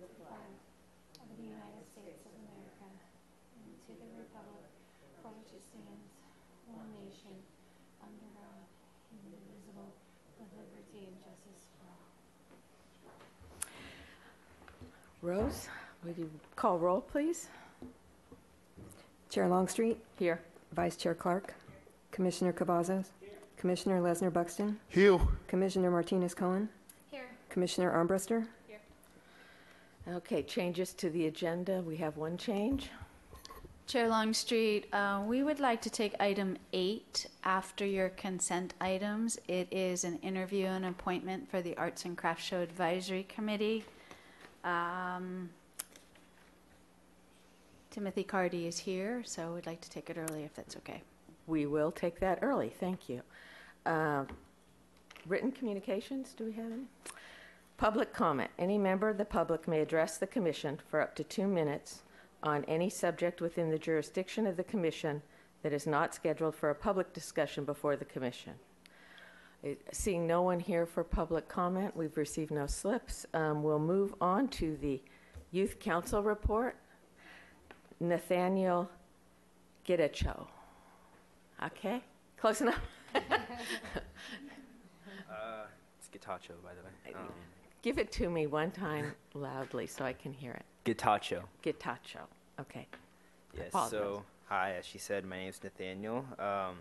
the flag of the United States of America and to the republic for which it stands, one nation, under God, indivisible, with liberty and justice for all. Rose, would you call roll, please? Chair Longstreet, Here. Vice Chair Clark, Commissioner Cavazos, Commissioner Lesnar Buxton, Hugh. Commissioner Martinez Cohen, Here. Commissioner Armbruster, Okay, changes to the agenda. We have one change. Chair Longstreet, uh, we would like to take item eight after your consent items. It is an interview and appointment for the Arts and Crafts Show Advisory Committee. Um, Timothy Cardy is here, so we'd like to take it early if that's okay. We will take that early. Thank you. Uh, Written communications, do we have any? Public comment. Any member of the public may address the commission for up to two minutes on any subject within the jurisdiction of the commission that is not scheduled for a public discussion before the commission. Uh, Seeing no one here for public comment, we've received no slips. Um, We'll move on to the Youth Council report. Nathaniel Gitacho. Okay, close enough. Uh, it's Gitacho, by the way. Um, Give it to me one time loudly so I can hear it. Gitacho. Gitacho. Okay. Yes. So, hi, as she said, my name is Nathaniel. Um,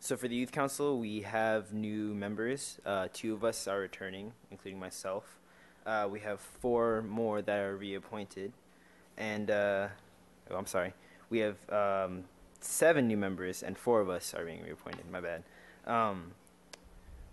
so, for the Youth Council, we have new members. Uh, two of us are returning, including myself. Uh, we have four more that are reappointed. And, uh, oh, I'm sorry. We have um, seven new members, and four of us are being reappointed. My bad. Um,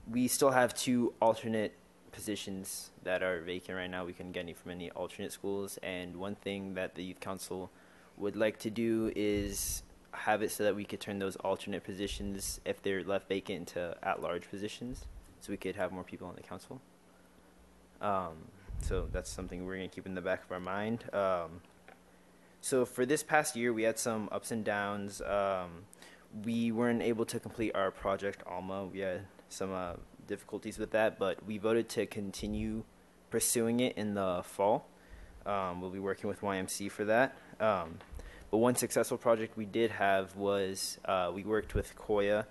we still have two alternate positions that are vacant right now. We couldn't get any from any alternate schools. And one thing that the Youth Council would like to do is have it so that we could turn those alternate positions, if they're left vacant, into at-large positions, so we could have more people on the council. Um, so that's something we're going to keep in the back of our mind. Um, so for this past year, we had some ups and downs. Um, we weren't able to complete our project Alma. We had some uh, difficulties with that, but we voted to continue pursuing it in the fall. Um, we'll be working with YMC for that. Um, but one successful project we did have was uh, we worked with Koya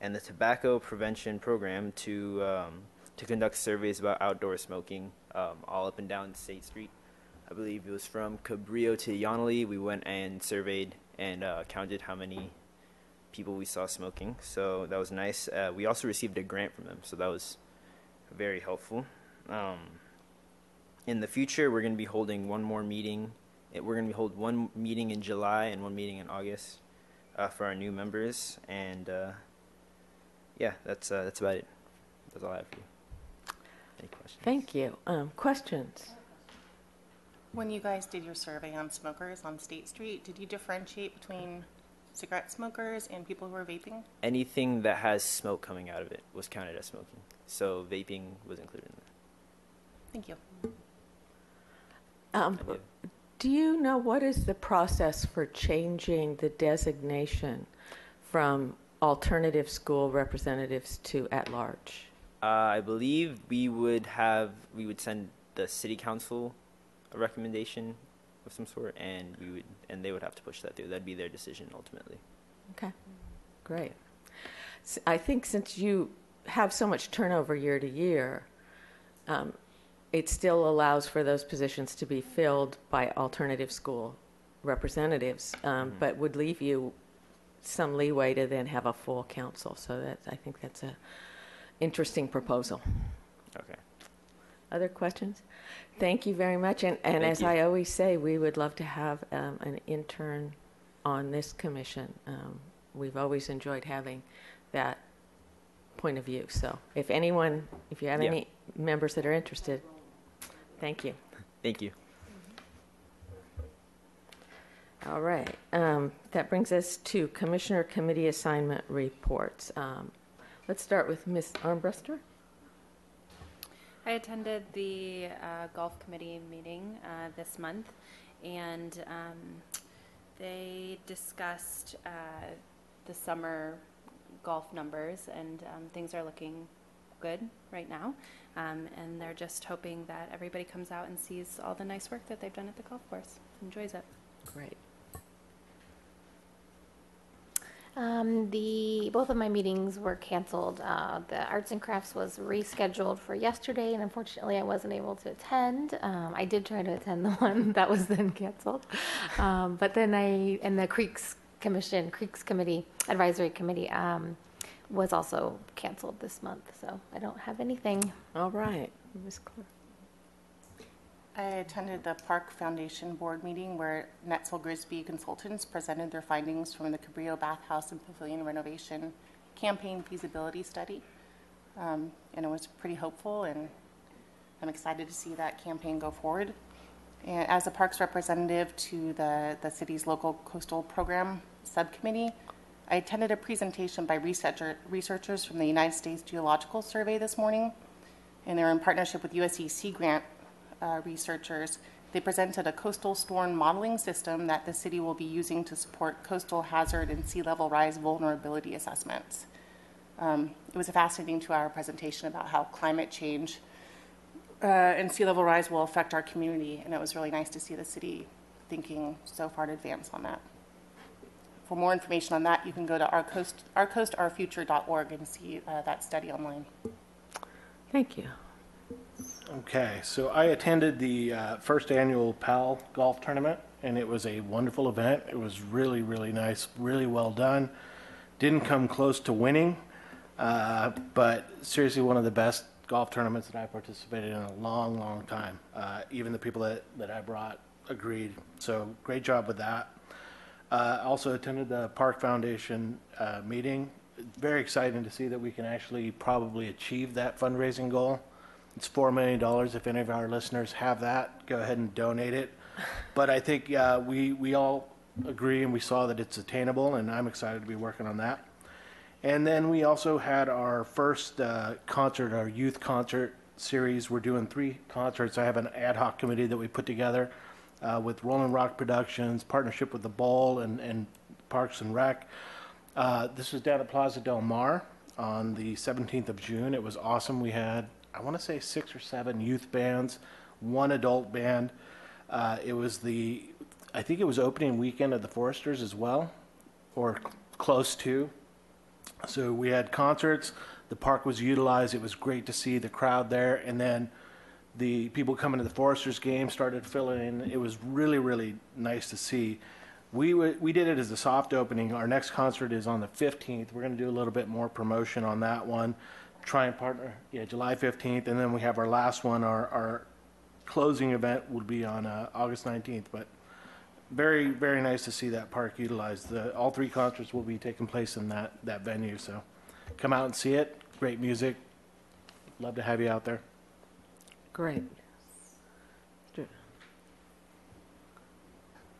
and the Tobacco Prevention Program to um, to conduct surveys about outdoor smoking um, all up and down State Street. I believe it was from Cabrillo to Yonley. We went and surveyed and uh, counted how many people we saw smoking. So that was nice. Uh, we also received a grant from them, so that was very helpful. Um, in the future, we're going to be holding one more meeting. We're going to hold one meeting in July and one meeting in August uh, for our new members. And uh, yeah, that's uh, that's about it. That's all I have for you. Any questions? Thank you. Um, questions? When you guys did your survey on smokers on State Street, did you differentiate between cigarette smokers and people who are vaping? Anything that has smoke coming out of it was counted as smoking. So vaping was included in that. Thank you. Um, I do you know what is the process for changing the designation from alternative school representatives to at large? Uh, I believe we would have we would send the city council a recommendation of some sort, and we would and they would have to push that through. That'd be their decision ultimately. Okay, great. S- I think since you have so much turnover year to year, um, it still allows for those positions to be filled by alternative school representatives, um, Mhm. but would leave you some leeway to then have a full council. So that I think that's a interesting proposal. Okay. Other questions? Thank you very much. And, and as you. I always say, we would love to have um, an intern on this commission. Um, we've always enjoyed having that point of view. So if anyone, if you have Yeah. any members that are interested, thank you. Thank you. All right. Um, that brings us to Commissioner Committee Assignment Reports. Um, let's start with Ms. Armbruster. I attended the uh, golf committee meeting uh, this month, and um, they discussed uh, the summer golf numbers, and um, things are looking good right now. Um, and they're just hoping that everybody comes out and sees all the nice work that they've done at the golf course, enjoys it. Great. Um, the, both of my meetings were canceled. Uh, the arts and crafts was rescheduled for yesterday, and unfortunately, I wasn't able to attend. Um, I did try to attend the one that was then canceled. Um, but then I, and the Creeks Commission, Creeks Committee, Advisory Committee, um, was also canceled this month, so I don't have anything. All right. Ms. Clark. I attended the Park Foundation Board meeting where Netzel Grigsby Consultants presented their findings from the Cabrillo Bathhouse and Pavilion renovation campaign feasibility study. Um, and it was pretty hopeful, and I'm excited to see that campaign go forward. And as a Parks representative to the, the city's local coastal program subcommittee, I attended a presentation by researcher, researchers from the United States Geological Survey this morning, and they're in partnership with USC Sea Grant uh, researchers. They presented a coastal storm modeling system that the city will be using to support coastal hazard and sea level rise vulnerability assessments. Um, it was a fascinating two hour presentation about how climate change uh, and sea level rise will affect our community, and it was really nice to see the city thinking so far in advance on that. For more information on that, you can go to our coast, ourcoastourfuture.org and see uh, that study online. Thank you. Okay, so I attended the uh, first annual PAL golf tournament, and it was a wonderful event. It was really, really nice, really well done. Didn't come close to winning, uh, but seriously, one of the best golf tournaments that I participated in a long, long time. Uh, even the people that, that I brought agreed. So great job with that. Uh, also attended the Park Foundation uh, meeting. Very exciting to see that we can actually probably achieve that fundraising goal. It's $4 million. If any of our listeners have that, go ahead and donate it. But I think uh, we, we all agree and we saw that it's attainable, and I'm excited to be working on that. And then we also had our first uh, concert, our youth concert series. We're doing three concerts. I have an ad hoc committee that we put together uh, with Rolling Rock Productions, partnership with the Bowl and, and Parks and Rec. Uh, this was down at Plaza Del Mar on the 17th of June. It was awesome. We had, I want to say, six or seven youth bands, one adult band. Uh, it was the, I think it was opening weekend of the Foresters as well, or close to. So we had concerts. The park was utilized. It was great to see the crowd there. And then the people coming to the Foresters game started filling in. It was really, really nice to see. We, wa- we did it as a soft opening. Our next concert is on the 15th. We're going to do a little bit more promotion on that one. Try and partner, yeah, July 15th. And then we have our last one, our, our closing event will be on uh, August 19th. But very, very nice to see that park utilized. The, all three concerts will be taking place in that, that venue. So come out and see it. Great music. Love to have you out there. Great.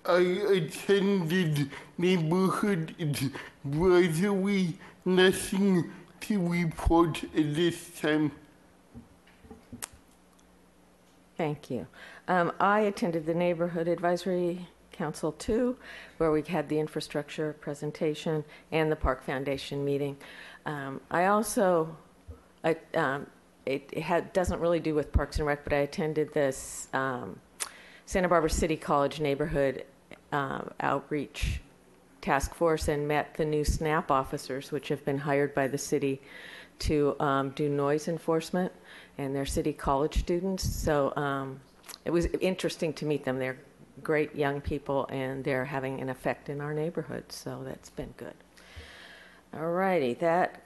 I attended neighborhood advisory. Nothing to report at this time. Thank you. Um, I attended the Neighborhood Advisory Council too, where we had the infrastructure presentation and the Park Foundation meeting. Um, I also, I, um, it, it had, doesn't really do with Parks and Rec, but I attended this um, Santa Barbara City College Neighborhood um, Outreach Task Force and met the new SNAP officers, which have been hired by the city to um, do noise enforcement, and they're city college students. So um, it was interesting to meet them. They're great young people, and they're having an effect in our neighborhood. So that's been good. All righty, that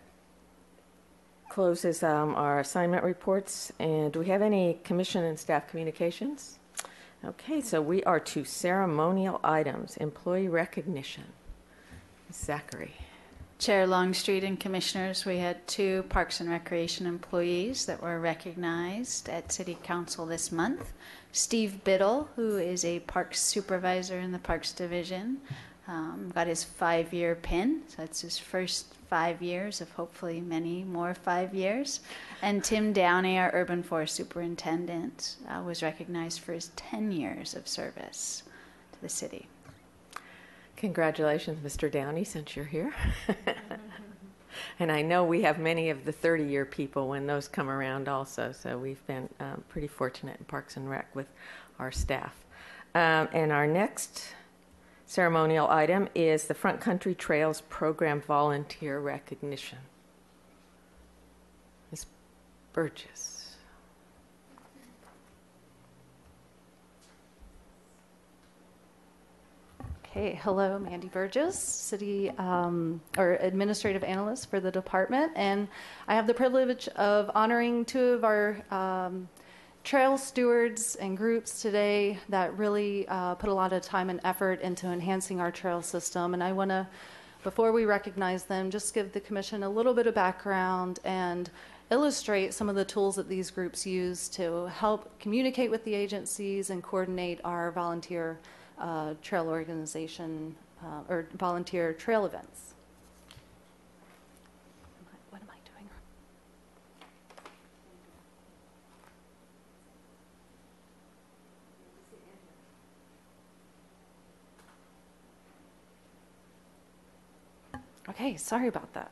closes um, our assignment reports. And do we have any commission and staff communications? Okay, so we are to ceremonial items, employee recognition. Zachary. Chair Longstreet and Commissioners, we had two Parks and Recreation employees that were recognized at City Council this month. Steve Biddle, who is a Parks Supervisor in the Parks Division, um, got his five-year pin, so it's his first five years of hopefully many more five years. And Tim Downey, our Urban Forest Superintendent, uh, was recognized for his 10 years of service to the city. Congratulations, Mr. Downey, since you're here. And I know we have many of the 30-year people when those come around also, so we've been um, pretty fortunate in Parks and Rec with our staff. Um, And our next ceremonial item is the Front Country Trails Program Volunteer Recognition. Ms. Burgess. Okay, hello, Mandy Burgess, City um, or Administrative Analyst for the department, and I have the privilege of honoring two of our um, trail stewards and groups today that really uh, put a lot of time and effort into enhancing our trail system. And I want to, before we recognize them, just give the commission a little bit of background and illustrate some of the tools that these groups use to help communicate with the agencies and coordinate our volunteer uh, trail organization uh, or volunteer trail events. What am I doing? Okay, sorry about that.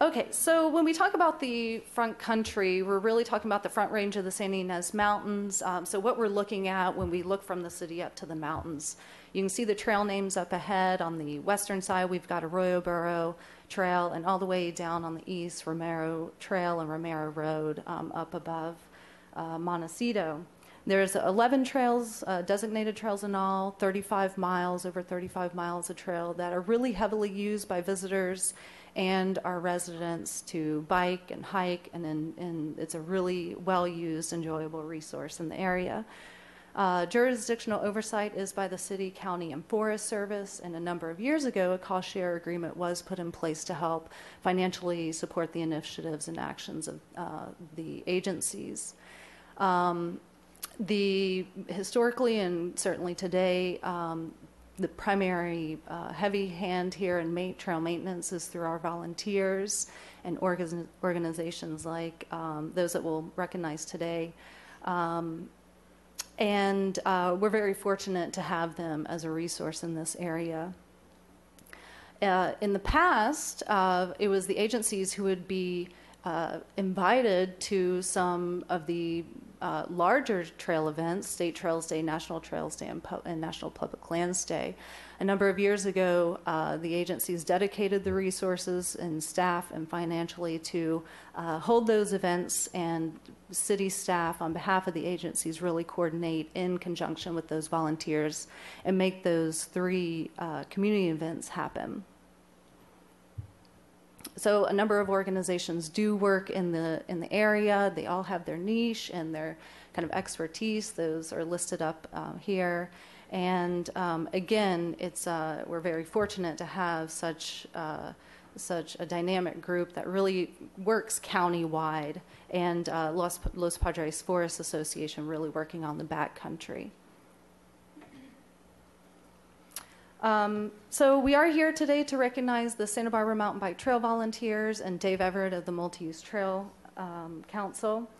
Okay, so when we talk about the front country, we're really talking about the front range of the Santa Ynez Mountains. Um, so, what we're looking at when we look from the city up to the mountains, you can see the trail names up ahead. On the western side, we've got Arroyo Burro Trail, and all the way down on the east, Romero Trail and Romero Road um, up above uh, Montecito. There's 11 trails, uh, designated trails in all, 35 miles, over 35 miles of trail that are really heavily used by visitors and our residents to bike and hike, and, and it's a really well used, enjoyable resource in the area. Uh, jurisdictional oversight is by the city, county, and forest service. And a number of years ago, a cost share agreement was put in place to help financially support the initiatives and actions of uh, the agencies. Um, the historically and certainly today, um, the primary uh, heavy hand here in ma- trail maintenance is through our volunteers and organ- organizations like um, those that we'll recognize today. Um, and uh, we're very fortunate to have them as a resource in this area. Uh, in the past, uh, it was the agencies who would be uh, invited to some of the uh, larger trail events, State Trails Day, National Trails Day, and, Pu- and National Public Lands Day. A number of years ago, uh, the agencies dedicated the resources and staff and financially to uh, hold those events, and city staff, on behalf of the agencies, really coordinate in conjunction with those volunteers and make those three uh, community events happen. So a number of organizations do work in the in the area. They all have their niche and their kind of expertise. Those are listed up uh, here. And um, again, it's uh, we're very fortunate to have such uh, such a dynamic group that really works county-wide, and uh, Los, Los Padres Forest Association really working on the backcountry. Um, so we are here today to recognize the Santa Barbara Mountain Bike Trail volunteers and Dave Everett of the Multi-Use Trail um, Council.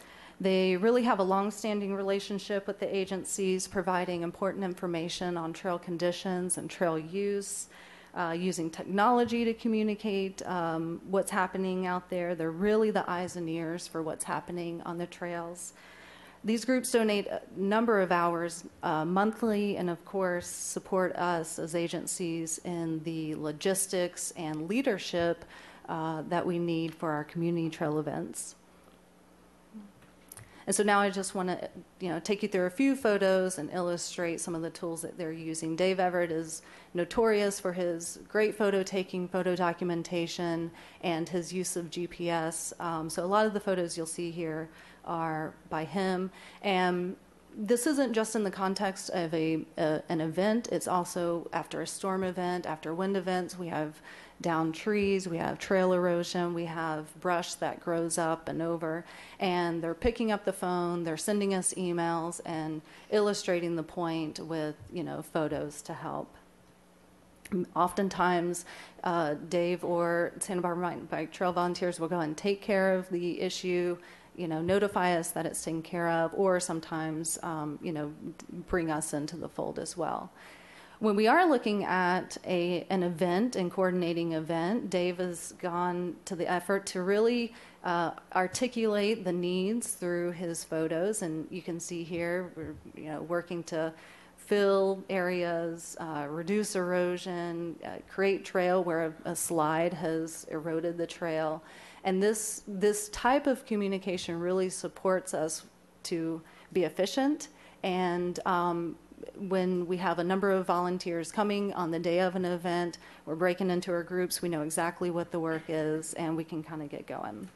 They really have a long-standing relationship with the agencies, providing important information on trail conditions and trail use, uh, using technology to communicate um, what's happening out there. They're really the eyes and ears for what's happening on the trails. These groups donate a number of hours uh, monthly and, of course, support us as agencies in the logistics and leadership uh, that we need for our community trail events. And so now I just want to, you know, take you through a few photos and illustrate some of the tools that they're using. Dave Everett is notorious for his great photo taking, photo documentation, and his use of GPS. Um, so a lot of the photos you'll see here are by him. And this isn't just in the context of a, a, an event, it's also after a storm event, after wind events. We have down trees, we have trail erosion, we have brush that grows up and over. And they're picking up the phone, they're sending us emails and illustrating the point with, you know, photos to help. Oftentimes, uh, Dave or Santa Barbara Mountain Bike Trail volunteers will go and take care of the issue, you know, notify us that it's taken care of, or sometimes, um, you know, bring us into the fold as well. when we are looking at a, an event and coordinating event, Dave has gone to the effort to really uh, articulate the needs through his photos, and you can see here we're you know working to fill areas, uh, reduce erosion, uh, create trail where a, a slide has eroded the trail, and this this type of communication really supports us to be efficient and um, when we have a number of volunteers coming on the day of an event, we're breaking into our groups, we know exactly what the work is, and we can kind of get going.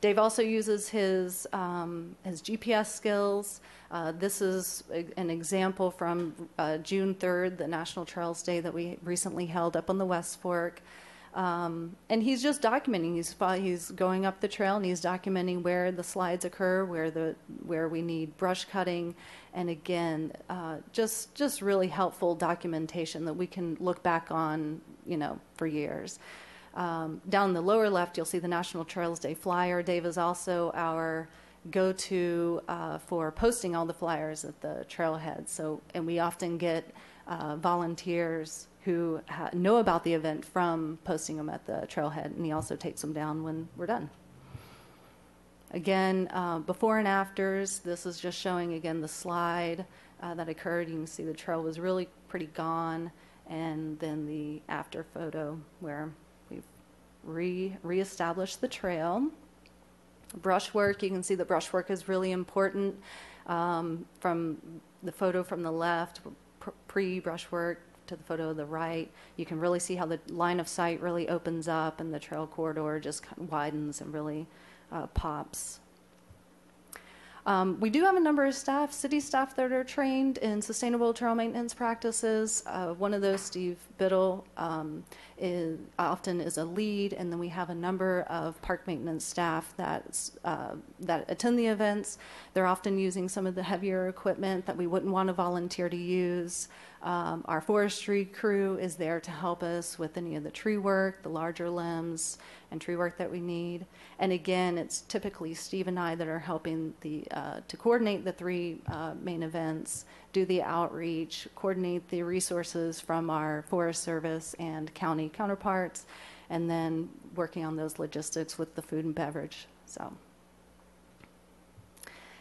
Dave also uses his, um, his GPS skills. Uh, this is a, an example from uh, June 3rd, the National Trails Day that we recently held up on the West Fork. Um, and he's just documenting. He's he's going up the trail and he's documenting where the slides occur, where the where we need brush cutting, and again, uh, just just really helpful documentation that we can look back on, you know, for years. Um, down the lower left, you'll see the National Trails Day flyer. Dave is also our go-to uh, for posting all the flyers at the trailhead. So, and we often get uh, volunteers who ha- know about the event from posting them at the trailhead, and he also takes them down when we're done. Again, uh, before and afters, this is just showing again the slide uh, that occurred. You can see the trail was really pretty gone, and then the after photo where we've re reestablished the trail. Brushwork, you can see the brushwork is really important. Um, from the photo from the left, pre brushwork, to the photo of the right, you can really see how the line of sight really opens up and the trail corridor just widens and really uh, pops. Um, we do have a number of staff, city staff that are trained in sustainable trail maintenance practices. Uh, one of those, Steve Biddle, um, is, often is a lead, and then we have a number of park maintenance staff that uh, that attend the events. They're often using some of the heavier equipment that we wouldn't want to volunteer to use. Um, our forestry crew is there to help us with any of the tree work, the larger limbs, and tree work that we need. And again, it's typically Steve and I that are helping the uh, to coordinate the three uh, main events, do the outreach, coordinate the resources from our Forest Service and county counterparts, and then working on those logistics with the food and beverage. So.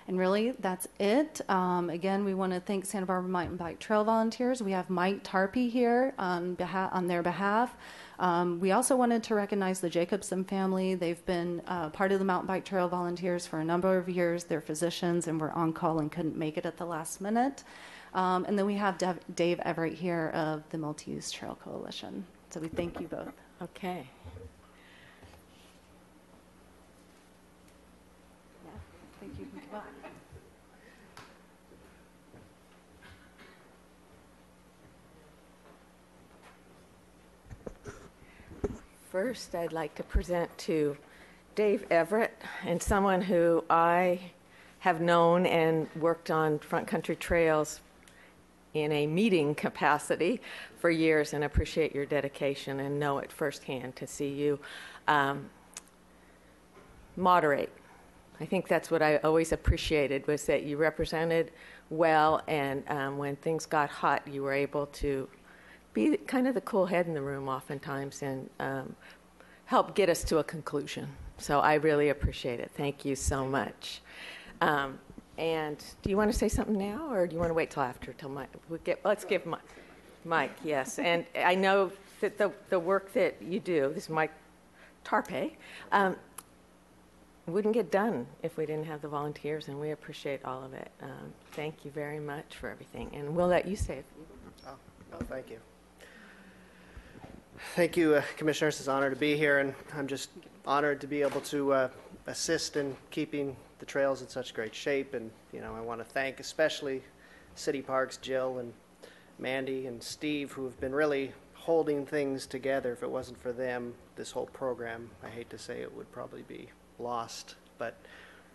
And really, that's it. Um, again, we want to thank Santa Barbara Mountain Bike Trail volunteers. We have Mike Tarpey here on, behalf, on their behalf. Um, we also wanted to recognize the Jacobson family. They've been uh, part of the Mountain Bike Trail volunteers for a number of years. They're physicians and were on call and couldn't make it at the last minute. Um, and then we have Dev- Dave Everett here of the Multi Use Trail Coalition. So we thank you both. Okay. First, I'd like to present to Dave Everett and someone who I have known and worked on front country trails in a meeting capacity for years and appreciate your dedication and know it firsthand to see you um, moderate. I think that's what I always appreciated was that you represented well and um, when things got hot you were able to be kind of the cool head in the room oftentimes and um, help get us to a conclusion. So I really appreciate it. Thank you so much. Um, and do you want to say something now, or do you want to wait till after? Till Mike, we get, let's give Mike. Mike, yes. And I know that the the work that you do, this is Mike Tarpey, um, wouldn't get done if we didn't have the volunteers, and we appreciate all of it. Um, thank you very much for everything, and we'll let you say. It. Oh, no, thank you. Thank you, uh, Commissioners. It's an honor to be here, and I'm just honored to be able to uh, assist in keeping the trails in such great shape. And, you know, I want to thank especially City Parks, Jill and Mandy and Steve, who have been really holding things together. If it wasn't for them, this whole program, I hate to say it, would probably be lost. But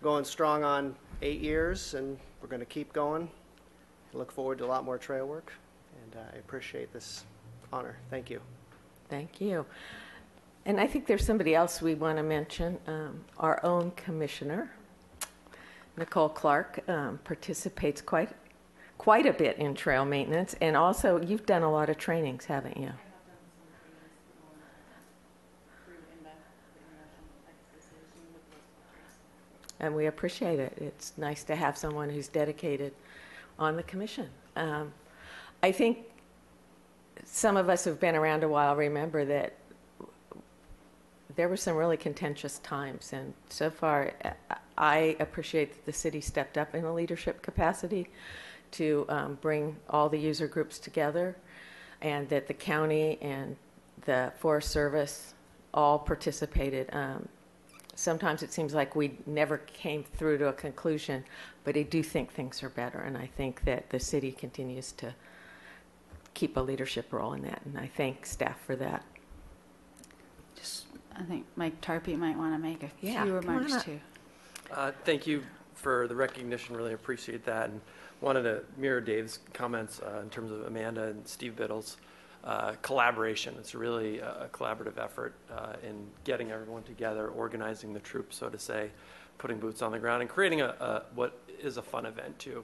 going strong on eight years, and we're going to keep going. I look forward to a lot more trail work, and uh, I appreciate this honor. Thank you. Thank you. And I think there's somebody else we want to mention. Um, our own commissioner, Nicole Clark, um, participates quite quite a bit in trail maintenance, and also you've done a lot of trainings, haven't you? And we appreciate it. It's nice to have someone who's dedicated on the commission. Um, I think some of us who've been around a while remember that there were some really contentious times, and so far, I appreciate that the city stepped up in a leadership capacity to um, bring all the user groups together, and that the county and the Forest Service all participated. Um, sometimes it seems like we never came through to a conclusion, but I do think things are better, and I think that the city continues to keep a leadership role in that, and I thank staff for that. Just, I think Mike Tarpey might want to make a Yeah, few come on remarks up. too. Uh, Thank you for the recognition, really appreciate that. And wanted to mirror Dave's comments uh, in terms of Amanda and Steve Biddle's uh, collaboration. It's really a a collaborative effort uh, in getting everyone together, organizing the troops, so to say, putting boots on the ground, and creating a, a- what is a fun event, too.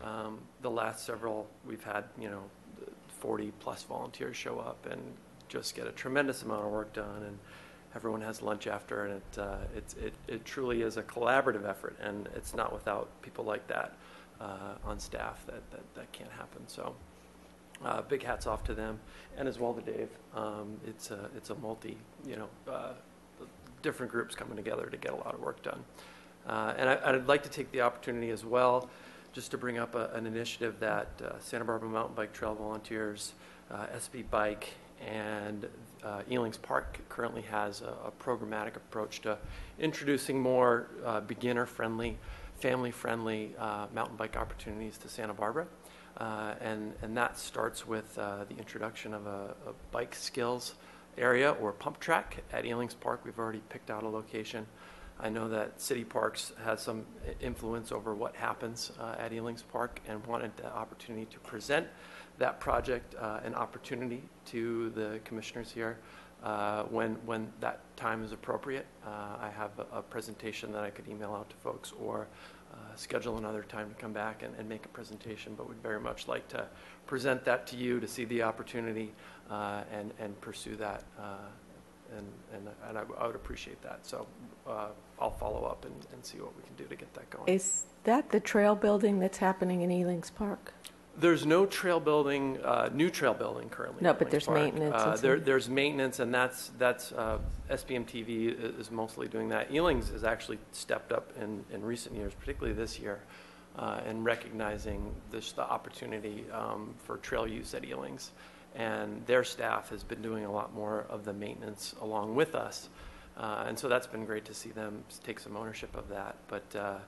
Um, The last several, we've had, you know, 40-plus volunteers show up and just get a tremendous amount of work done, and everyone has lunch after, and it, uh, it, it truly is a collaborative effort, and it's not without people like that uh, on staff that, that, that can't happen. So, uh, big hats off to them, and as well to Dave. Um, it's a, it's a multi, you know, uh, different groups coming together to get a lot of work done. Uh, and I, I'd like to take the opportunity as well, just to bring up a, an initiative that uh, Santa Barbara Mountain Bike Trail Volunteers, uh, SB Bike, and uh, Elings Park currently has a, a programmatic approach to introducing more uh, beginner-friendly, family-friendly uh, mountain bike opportunities to Santa Barbara. Uh, and, and that starts with the introduction of a, a bike skills area or pump track at Elings Park. We've already picked out a location. I know that City Parks has some influence over what happens uh, at Elings Park and wanted the opportunity to present that project, uh, an opportunity to the commissioners here uh, when, when that time is appropriate. Uh, I have a, a presentation that I could email out to folks or uh, schedule another time to come back and, and make a presentation, but would very much like to present that to you to see the opportunity uh, and, and pursue that. Uh, And, and, and I, I would appreciate that. So uh, I'll follow up and, and see what we can do to get that going. Is that the trail building that's happening in Elings Park? There's no trail building, uh, new trail building currently. No, in but there's Park. maintenance and Uh, there, some- there's maintenance, and that's that's uh, SBMTV i- is mostly doing that. Elings has actually stepped up in, in recent years, particularly this year, uh, in recognizing this the opportunity um, for trail use at Elings, and their staff has been doing a lot more of the maintenance along with us, uh, and so that's been great to see them take some ownership of that. But uh,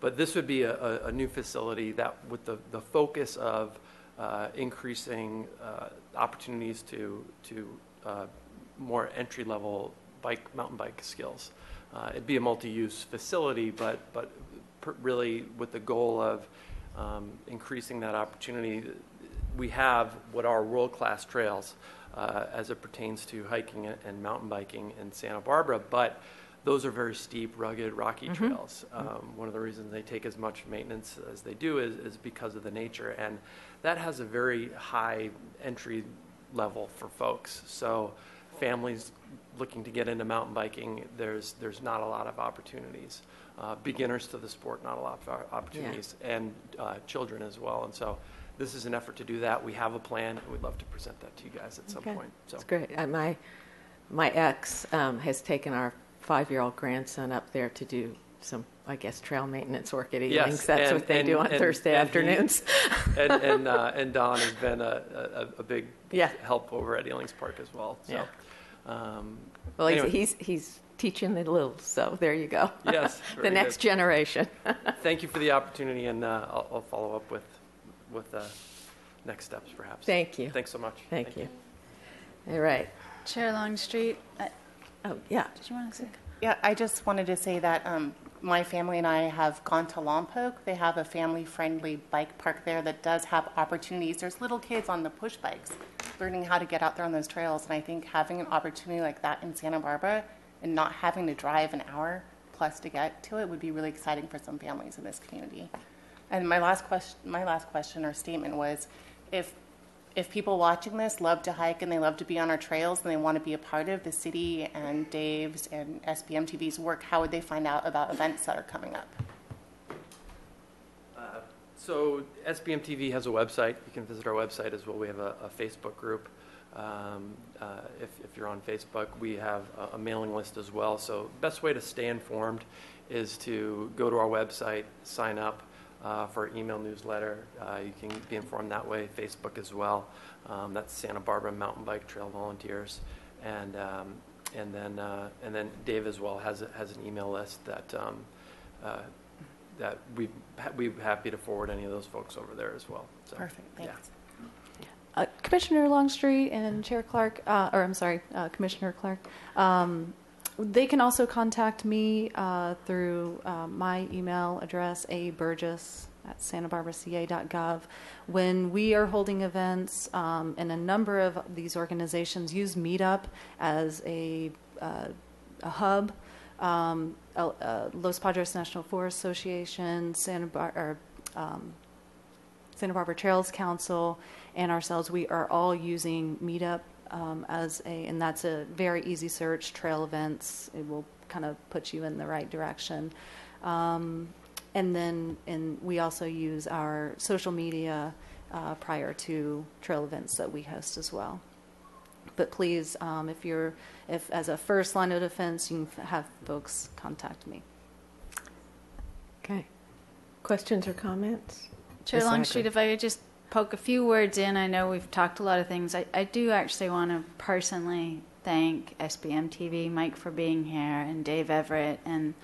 but this would be a, a, new facility that, with the, the focus of uh, increasing uh, opportunities to, to uh, more entry-level bike, mountain bike skills. Uh, it'd be a multi-use facility, but, but really with the goal of um, increasing that opportunity. We have what are world-class trails uh, as it pertains to hiking and- mountain biking in Santa Barbara, but those are very steep, rugged, rocky trails. Um, one of the reasons they take as much maintenance as they do is, is because of the nature, and that has a very high entry level for folks. So, families looking to get into mountain biking, there's there's not a lot of opportunities. Uh, beginners to the sport, not a lot of opportunities, and uh, children as well. And so, this is an effort to do that. We have a plan, and we'd love to present that to you guys at some Okay. point. So. That's great. Uh, My, my ex um, has taken our five-year-old grandson up there to do some, I guess, trail maintenance work at Elings. Yes, That's and- what they and- do on and- Thursday and he- afternoons. and and, uh, and Don has been a, a, a big Yeah. help over at Elings Park as well. So, Yeah. um, Well, he's, anyway. he's, he's teaching the little. so there you go. Yes, The next good. generation. thank you for the opportunity, and uh, I'll, I'll follow up with with uh, next steps perhaps. Thank you. Thanks so much. Thank you. All right. Chair Longstreet, uh, Oh, yeah. did you want to say? Yeah, I just wanted to say that um, my family and I have gone to Lompoc. They have a family-friendly bike park there that does have opportunities. There's little kids on the push bikes learning how to get out there on those trails, and I think having an opportunity like that in Santa Barbara and not having to drive an hour plus to get to it would be really exciting for some families in this community. And my last question, my last question or statement was, if if people watching this love to hike and they love to be on our trails and they want to be a part of the city and Dave's and SBMTV's work, how would they find out about events that are coming up? Uh, So SBMTV has a website. You can visit our website as well. We have a, a Facebook group. Um, uh, if, if you're on Facebook, we have a, a mailing list as well. So best way to stay informed is to go to our website, sign up uh, for email newsletter. Uh, you can be informed that way. Facebook as well. Um, that's Santa Barbara Mountain Bike Trail Volunteers, and um, and then uh, and then Dave as well has a, has an email list that. Um, uh, that we we'd be happy to forward any of those folks over there as well. So, Perfect, yeah. thanks. Uh, Commissioner Longstreet and Chair Clark, uh, or I'm sorry, uh, Commissioner Clark, um, they can also contact me uh, through uh, my email address, a burgess at santabarbaraca.gov. When we are holding events, um, and a number of these organizations use Meetup as a, uh, a hub. Um, Los Padres National Forest Association, Santa Bar- or, um, Santa Barbara Trails Council, and ourselves, we are all using Meetup um, as a, and that's a very easy search. Trail events, it will kind of put you in the right direction. Um, and then, and we also use our social media uh, prior to trail events that we host as well. But please, um, if you're, if as a first line of defense, you can have folks contact me. Okay. Questions or comments? Chair Longstreet, if I could just poke a few words in, I know we've talked a lot of things. I, I do actually want to personally thank SBMTV, Mike for being here, and Dave Everett, and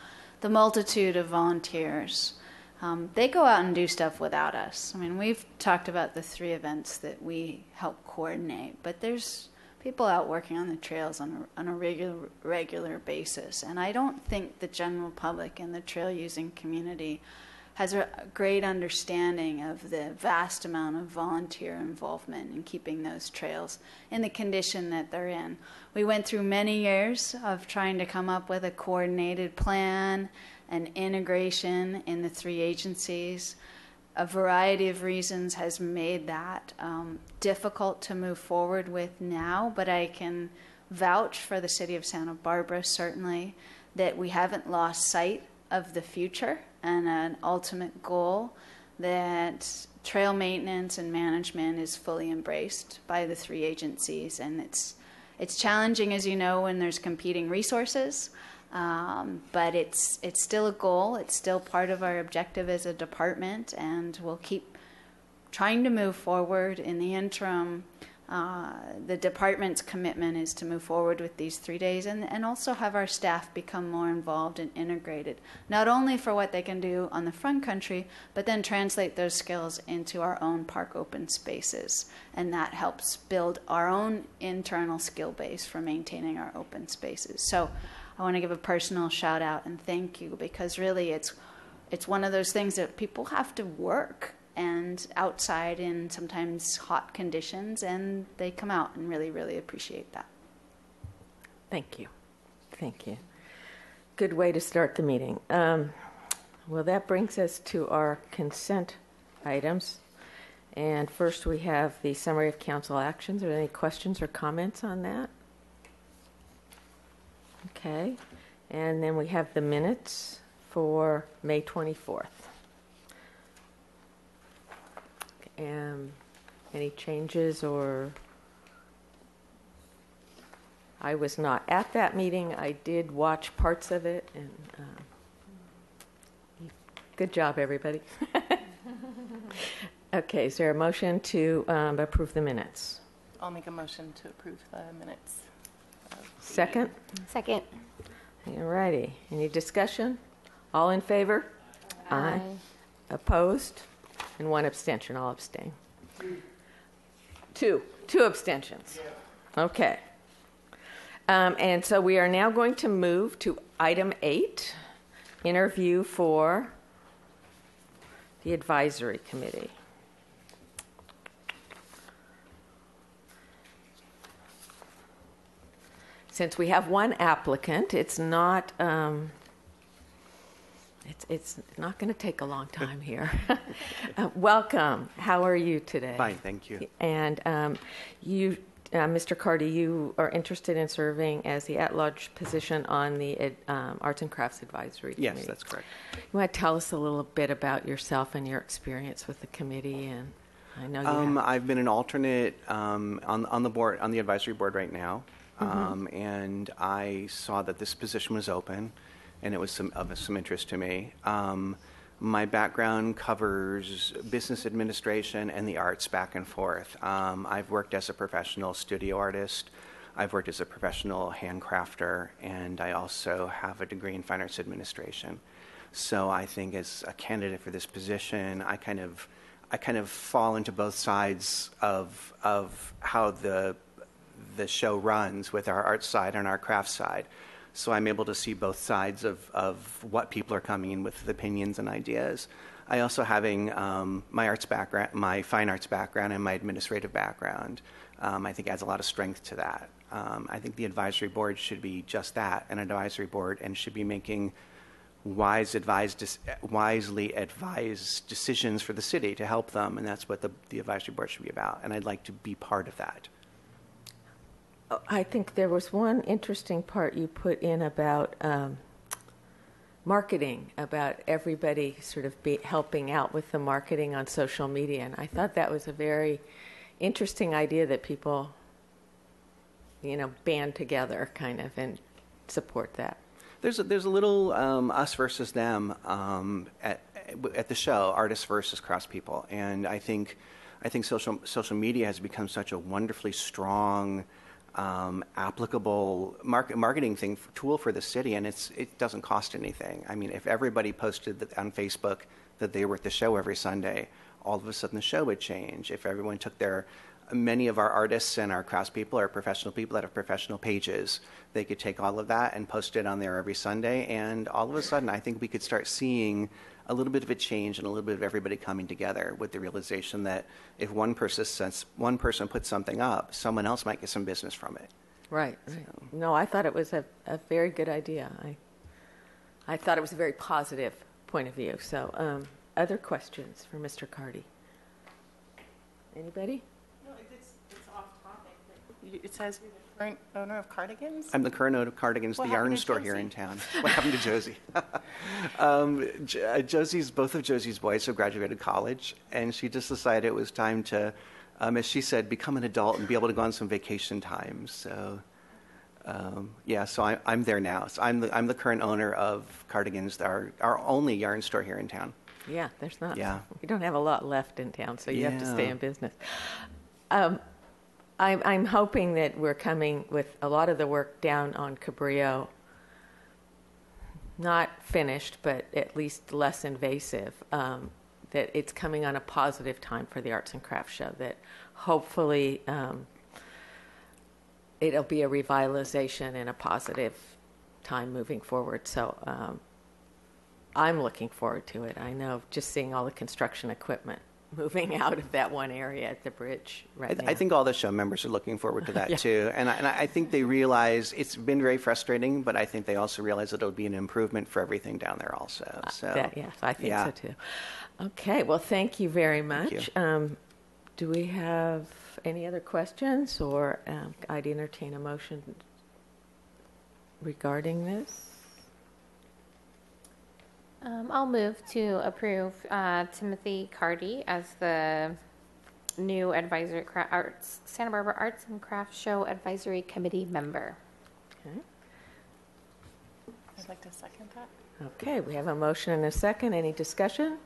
the multitude of volunteers. Um, they go out and do stuff without us. I mean, we've talked about the three events that we help coordinate, but there's people out working on the trails on a, on a regular regular basis, and I don't think the general public and the trail using community has a great understanding of the vast amount of volunteer involvement in keeping those trails in the condition that they're in. We went through many years of trying to come up with a coordinated plan and integration in the three agencies. A variety of reasons has made that um, difficult to move forward with now, but I can vouch for the city of Santa Barbara certainly that we haven't lost sight of the future and an ultimate goal that trail maintenance and management is fully embraced by the three agencies. And it's it's challenging as you know when there's competing resources um, but it's it's still a goal. It's still part of our objective as a department and we'll keep trying to move forward. In the interim uh, the department's commitment is to move forward with these three days and, and also have our staff become more involved and integrated, not only for what they can do on the front country, but then translate those skills into our own park open spaces. And that helps build our own internal skill base for maintaining our open spaces. So I want to give a personal shout out and thank you because really it's, it's one of those things that people have to work and outside in sometimes hot conditions, and they come out and really, really appreciate that. Thank you. Thank you. Good way to start the meeting. Um, well, that brings us to our consent items. And first, we have the summary of council actions. Are there any questions or comments on that? Okay. And then we have the minutes for May 24th. Um, any changes or? I was not at that meeting. I did watch parts of it, and um, good job, everybody. okay, is there a motion to um, approve the minutes? I'll make a motion to approve the minutes. Second? Second. All righty. Any discussion? All in favor? Aye. Opposed? And one abstention. I'll abstain. Two. Two abstentions. Okay. Um, and so we are now going to move to item eight interview for the advisory committee. Since we have one applicant, it's not, um, It's, it's not going to take a long time here. Uh, Welcome. How are you today? Fine, thank you. And um, you, uh, Mr. Cardy, you are interested in serving as the at-large position on the ed- um, Arts and Crafts Advisory Committee. Yes, that's correct. You want to tell us a little bit about yourself and your experience with the committee? And I know you Um, I've been an alternate um, on, on the board, on the advisory board right now. Um, and I saw that this position was open and it was some, of some interest to me. Um, my background covers business administration and the arts back and forth. Um, I've worked as a professional studio artist. I've worked as a professional handcrafter, and I also have a degree in fine arts administration. So I think as a candidate for this position, I kind of, I kind of fall into both sides of of how the the show runs with our art side and our craft side. So I'm able to see both sides of, of what people are coming in with opinions and ideas. I also having um, my arts background, my fine arts background, and my administrative background, um, I think adds a lot of strength to that. Um, I think the advisory board should be just that, an advisory board, and should be making wise advised, wisely advised decisions for the city to help them, and that's what the, the advisory board should be about. And I'd like to be part of that. I think there was one interesting part you put in about um, marketing, about everybody sort of helping out with the marketing on social media. And I thought that was a very interesting idea that people, you know, band together kind of and support that. There's a, there's a little um, us versus them um, at at the show, artists versus cross people, and I think I think social social media has become such a wonderfully strong, um, applicable market, marketing thing tool for the city, and it's it doesn't cost anything. I mean, if everybody posted on Facebook that they were at the show every Sunday, all of a sudden the show would change. If everyone took their many of our artists and our craftspeople are professional people that have professional pages. They could take all of that and post it on there every Sunday, and all of a sudden, I think we could start seeing a little bit of a change and a little bit of everybody coming together with the realization that if one person sets, one person puts something up, someone else might get some business from it. Right. right. No, I thought it was a, a very good idea. I I thought it was a very positive point of view. So, um, other questions for Mr. Cardy? Anybody? No, it's, it's off topic. but you- It says you're the current owner of Cardigans? I'm the current owner of Cardigans, What the yarn happened to store here Josie? in town. What happened to Josie? um, J- uh, Josie's, both of Josie's boys have graduated college, and she just decided it was time to, um, as she said, become an adult and be able to go on some vacation time. So, um, yeah, so I, I'm there now. So I'm the, I'm the current owner of Cardigans, our, our only yarn store here in town. Yeah, there's not. Yeah. We don't have a lot left in town, so you have to stay Yeah. in business. Um, I'm, I'm hoping that we're coming with a lot of the work down on Cabrillo, not finished, but at least less invasive. Um, that it's coming on a positive time for the Arts and Crafts Show. That hopefully um, it'll be a revitalization and a positive time moving forward. So um, I'm looking forward to it. I know just seeing all the construction equipment moving out of that one area at the bridge I, right th- now. I think all the show members are looking forward to that Yeah. too, and I, and I think they realize it's been very frustrating, but I think they also realize that it'll be an improvement for everything down there also. So Uh, That- yes, I think yeah. so too. Okay, well, thank you very much. you. Um, do we have any other questions, or um, I'd entertain a motion regarding this? Um, I'll move to approve uh, Timothy Cardy as the new advisory cra- arts Santa Barbara Arts and Craft Show Advisory Committee member. Okay. I'd like to second that. Okay, we have a motion and a second. Any discussion?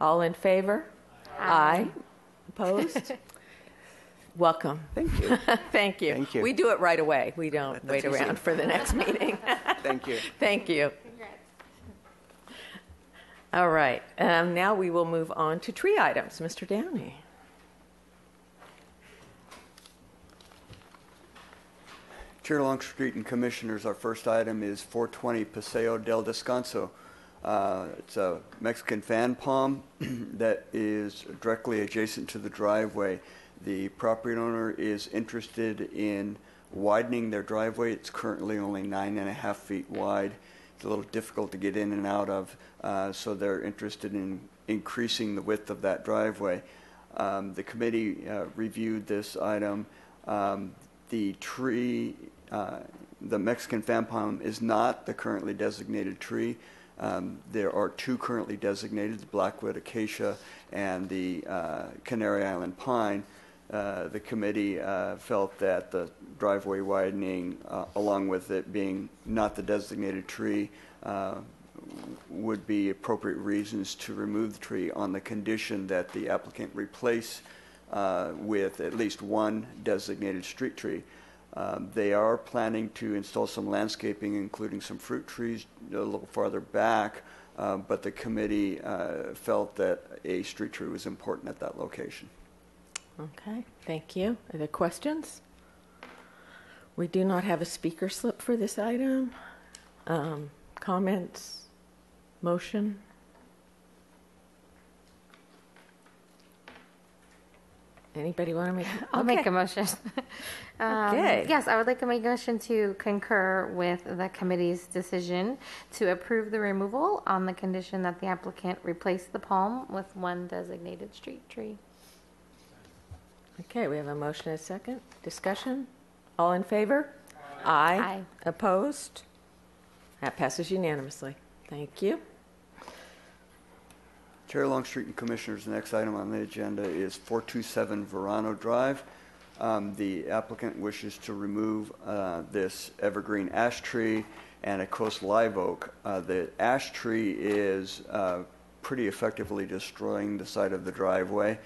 All in favor? Aye. Opposed? Welcome. Thank you. Thank you. Thank you. We do it right away. We don't That's wait easy. around for the next meeting. Thank you. Thank you. All right, um, now we will move on to tree items. Mr. Downey. Chair Longstreet and Commissioners, our first item is 420 Paseo del Descanso. Uh, It's a Mexican fan palm that is directly adjacent to the driveway. The property owner is interested in widening their driveway. It's currently only nine and a half feet wide. A little difficult to get in and out of, uh, so they're interested in increasing the width of that driveway. Um, The committee uh, reviewed this item. Um, The tree, uh, the Mexican fan palm is not the currently designated tree. Um, There are two currently designated, the Blackwood acacia and the uh, Canary Island pine. Uh, The committee uh, felt that the driveway widening, uh, along with it being not the designated tree, uh, would be appropriate reasons to remove the tree on the condition that the applicant replace uh, with at least one designated street tree. Um, They are planning to install some landscaping, including some fruit trees a little farther back, but the committee felt that a street tree was important at that location. Okay, thank you. Are there questions? We do not have a speaker slip for this item. Um, Comments? Motion? Anybody want to make? I'll make a motion. Um, Okay. Yes, I would like to make a motion to concur with the committee's decision to approve the removal on the condition that the applicant replace the palm with one designated street tree. Okay, we have a motion and a second. Discussion? All in favor? Aye. Aye. Opposed? That passes unanimously. Thank you. Chair Longstreet and Commissioners, the next item on the agenda is 427 Verano Drive. Um, The applicant wishes to remove uh, this evergreen ash tree and a coast live oak. Uh, The ash tree is uh, pretty effectively destroying the side of the driveway.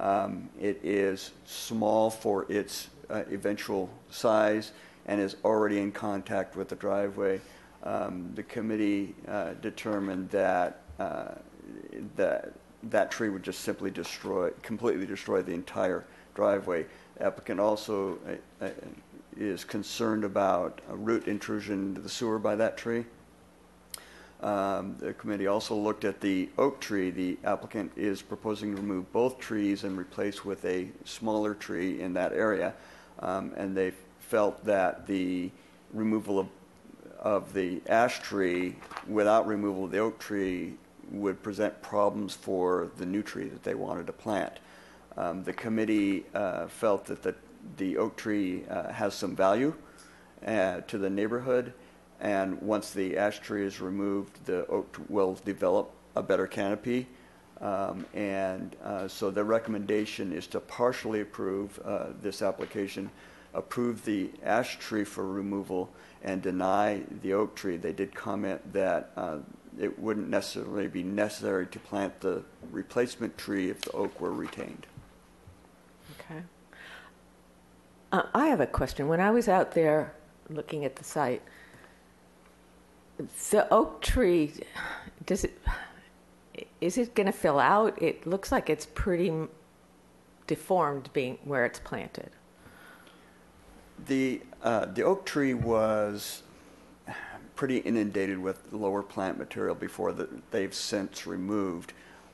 Um, It is small for its uh, eventual size and is already in contact with the driveway. Um, The committee uh, determined that uh, that that tree would just simply destroy, completely destroy the entire driveway. Applicant also uh, uh, is concerned about a root intrusion into the sewer by that tree. Um, The committee also looked at the oak tree. The applicant is proposing to remove both trees and replace with a smaller tree in that area. Um, And they felt that the removal of, of the ash tree without removal of the oak tree would present problems for the new tree that they wanted to plant. Um, The committee uh, felt that the, the oak tree uh, has some value uh, to the neighborhood, and once the ash tree is removed, the oak will develop a better canopy. Um, And uh, so the recommendation is to partially approve uh, this application, approve the ash tree for removal, and deny the oak tree. They did comment that uh, it wouldn't necessarily be necessary to plant the replacement tree if the oak were retained. Okay. Uh, I have a question. When I was out there looking at the site, the oak tree, does it, is it going to fill out? It looks like it's pretty deformed being where it's planted. The, uh, the oak tree was pretty inundated with lower plant material before that they've since removed.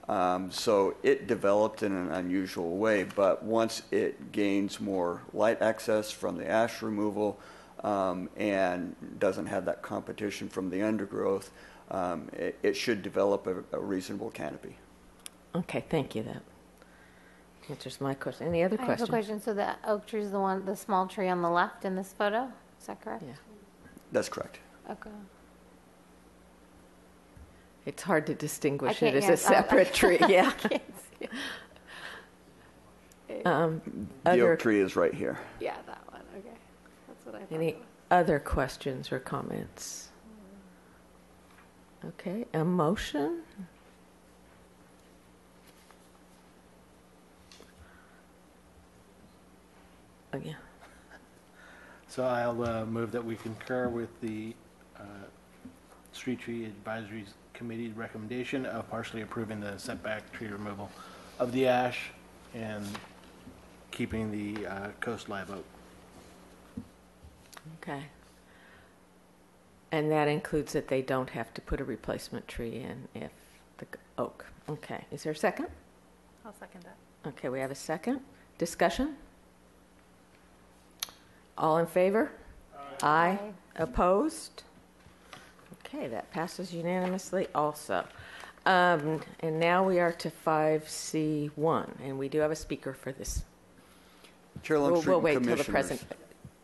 Um, so it developed in an unusual way, but once it gains more light access from the ash removal um, and doesn't have that competition from the undergrowth, um, it, it should develop a, a reasonable canopy. Okay, thank you. That answers my question. Any other I have a questions? question. So the oak tree is the one, the small tree on the left in this photo? Is that correct? Yeah. That's correct. Okay. It's hard to distinguish it can't- as a yes, I- I- separate tree. Yeah. can't see. Um, The other, oak tree is right here. Yeah, that one. Okay. That's what I thought. Any it was. other questions or comments? Okay, a motion? Oh, yeah. So I'll uh, move that we concur with the uh, Street Tree Advisory Committee recommendation of partially approving the setback tree removal of the ash and keeping the uh, coast live oak. Okay. And that includes that they don't have to put a replacement tree in if the oak. Okay, is there a second? I'll second that. Okay, we have a second. Discussion? All in favor? Aye. Opposed? Okay, that passes unanimously also. Um, And now we are to 5C1, and we do have a speaker for this. Chair We'll- Longstreet We'll and wait till the Commissioners. present,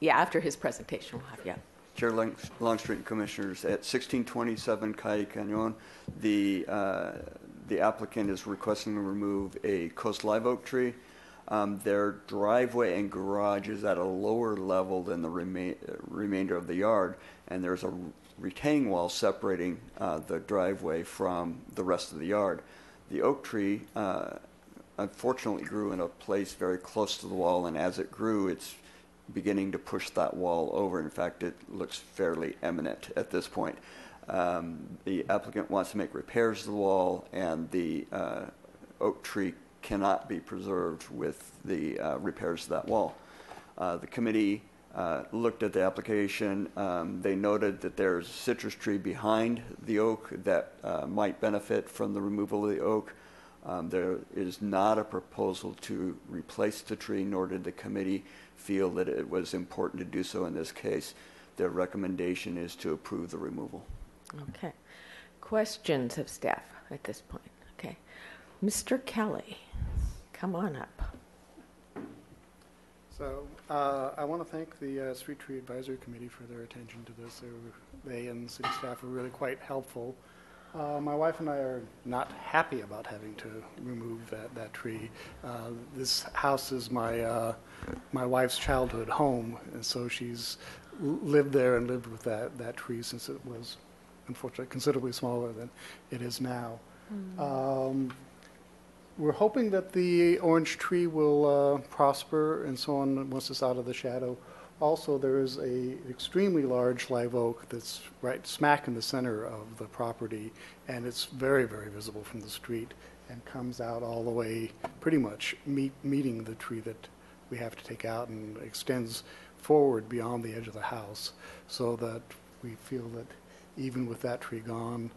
yeah, after his presentation, we'll have, yeah. Chair Long- Longstreet and Commissioners, at 1627 Calle Cañon, the, uh, the applicant is requesting to remove a coast live oak tree. Um, Their driveway and garage is at a lower level than the remain, uh, remainder of the yard, and there's a retaining wall separating uh, the driveway from the rest of the yard. The oak tree uh, unfortunately grew in a place very close to the wall, and as it grew, it's beginning to push that wall over. In fact, it looks fairly eminent at this point. Um, the applicant wants to make repairs to the wall, and the uh, oak tree cannot be preserved with the uh, repairs to that wall. Uh, the committee uh, looked at the application. Um, they noted that there's a citrus tree behind the oak that uh, might benefit from the removal of the oak. Um, there is not a proposal to replace the tree, nor did the committee feel that it was important to do so in this case. Their recommendation is to approve the removal. Okay. Questions of staff at this point? Okay. Mr. Kelly, come on up. So uh, I want to thank the uh, Street Tree Advisory Committee for their attention to this. They, were, they and city staff were really quite helpful. Uh, my wife and I are not happy about having to remove that, that tree. Uh, this house is my, uh, my wife's childhood home, and so she's lived there and lived with that, that tree since it was, unfortunately, considerably smaller than it is now. Um, we're hoping that the orange tree will uh, prosper and so on once it's out of the shadow. Also, there is a extremely large live oak that's right smack in the center of the property, and it's very, very visible from the street and comes out all the way, pretty much meet, meeting the tree that we have to take out and extends forward beyond the edge of the house, so that we feel that even with that tree gone,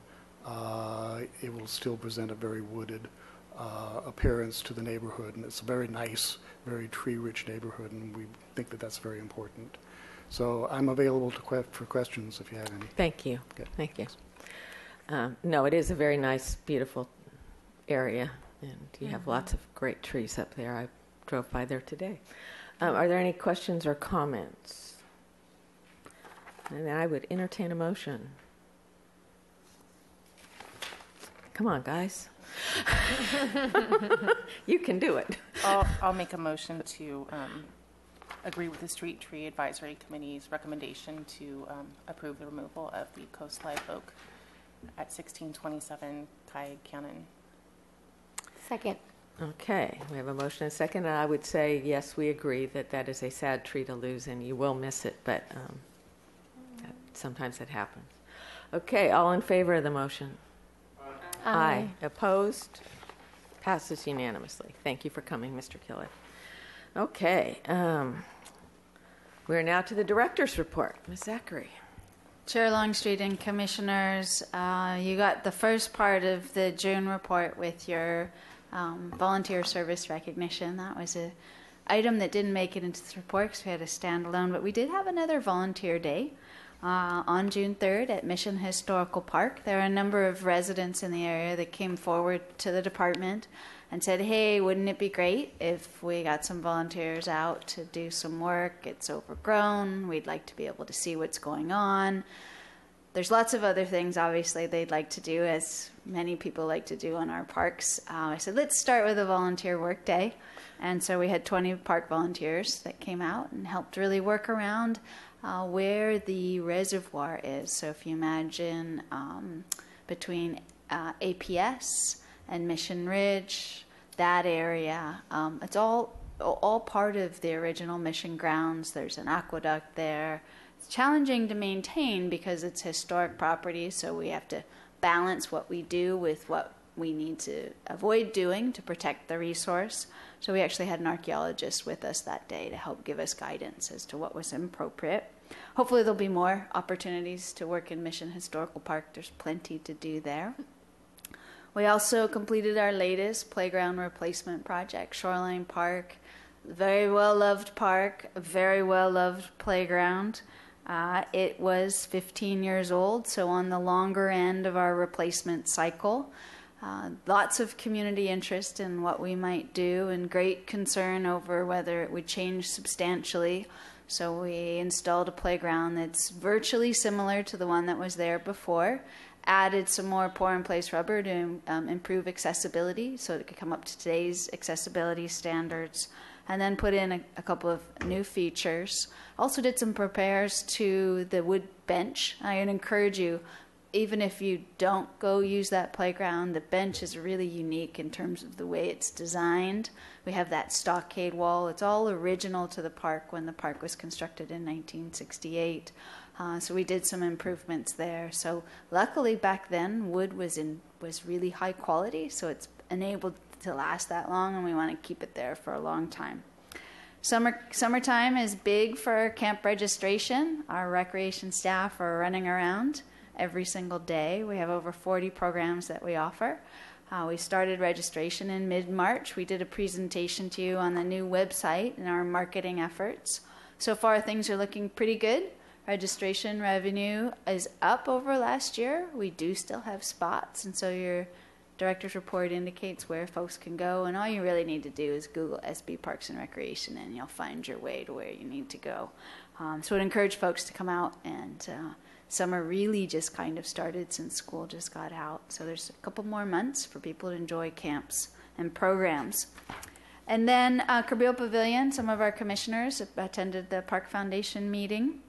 uh, it will still present a very wooded uh, appearance to the neighborhood, and it's a very nice, very tree-rich neighborhood, and we think that that's very important. So I'm available to que- for questions if you have any. Thank you. Good. Thank you. Um, no, it is a very nice, beautiful area, and you have lots of great trees up there. I drove by there today. Um, are there any questions or comments? And I would entertain a motion. Come on, guys. you can do it. I'll, I'll make a motion to um, agree with the Street Tree Advisory Committee's recommendation to um, approve the removal of the Coast Live Oak at 1627 Calle Cañon. Second. Okay, we have a motion and a second, and I would say, yes, we agree that that is a sad tree to lose, and you will miss it, but um, that, sometimes it happens. Okay, all in favor of the motion? Aye. Opposed? Passes unanimously. Thank you for coming, Mr. Killer. Okay, um, we're now to the director's report. Ms. Zachary. Chair Longstreet and Commissioners, uh, you got the first part of the June report with your um, volunteer service recognition. That was a item that didn't make it into the report because we had a standalone, but we did have another volunteer day uh, on June 3rd at Mission Historical Park. There are a number of residents in the area that came forward to the department and said, hey, wouldn't it be great if we got some volunteers out to do some work? It's overgrown. We'd like to be able to see what's going on. There's lots of other things, obviously, they'd like to do, as many people like to do on our parks. Uh, I said, let's start with a volunteer work day. And so we had 20 park volunteers that came out and helped really work around uh, where the reservoir is. So if you imagine um, between uh, APS and Mission Ridge, that area, um, it's all all part of the original mission grounds. There's an aqueduct there. It's challenging to maintain because it's historic property, so we have to balance what we do with what we need to avoid doing to protect the resource. So we actually had an archaeologist with us that day to help give us guidance as to what was appropriate. Hopefully, there'll be more opportunities to work in Mission Historical Park. There's plenty to do there. We also completed our latest playground replacement project, Shoreline Park. Very well loved park, very well loved playground. Uh, it was 15 years old, so on the longer end of our replacement cycle. Uh, lots of community interest in what we might do, and great concern over whether it would change substantially. So, we installed a playground that's virtually similar to the one that was there before, added some more pour in place rubber to um, improve accessibility so it could come up to today's accessibility standards, and then put in a, a couple of new features. Also, did some repairs to the wood bench. I encourage you even if you don't go use that playground, the bench is really unique in terms of the way it's designed. We have that stockade wall. It's all original to the park when the park was constructed in 1968. Uh, so we did some improvements there. So luckily back then wood was in was really high quality, so it's enabled to last that long, and we want to keep it there for a long time. Summer summertime is big for camp registration. Our recreation staff are running around every single day. We have over 40 programs that we offer. Uh, we started registration in mid March. We did a presentation to you on the new website and our marketing efforts. So far, things are looking pretty good. Registration revenue is up over last year. We do still have spots, and so your director's report indicates where folks can go. And all you really need to do is Google SB Parks and Recreation, and you'll find your way to where you need to go. Um, so I'd encourage folks to come out and uh, Summer really just kind of started since school just got out. So there's a couple more months for people to enjoy camps and programs. And then uh, Cabrillo Pavilion, some of our commissioners attended the Park Foundation meeting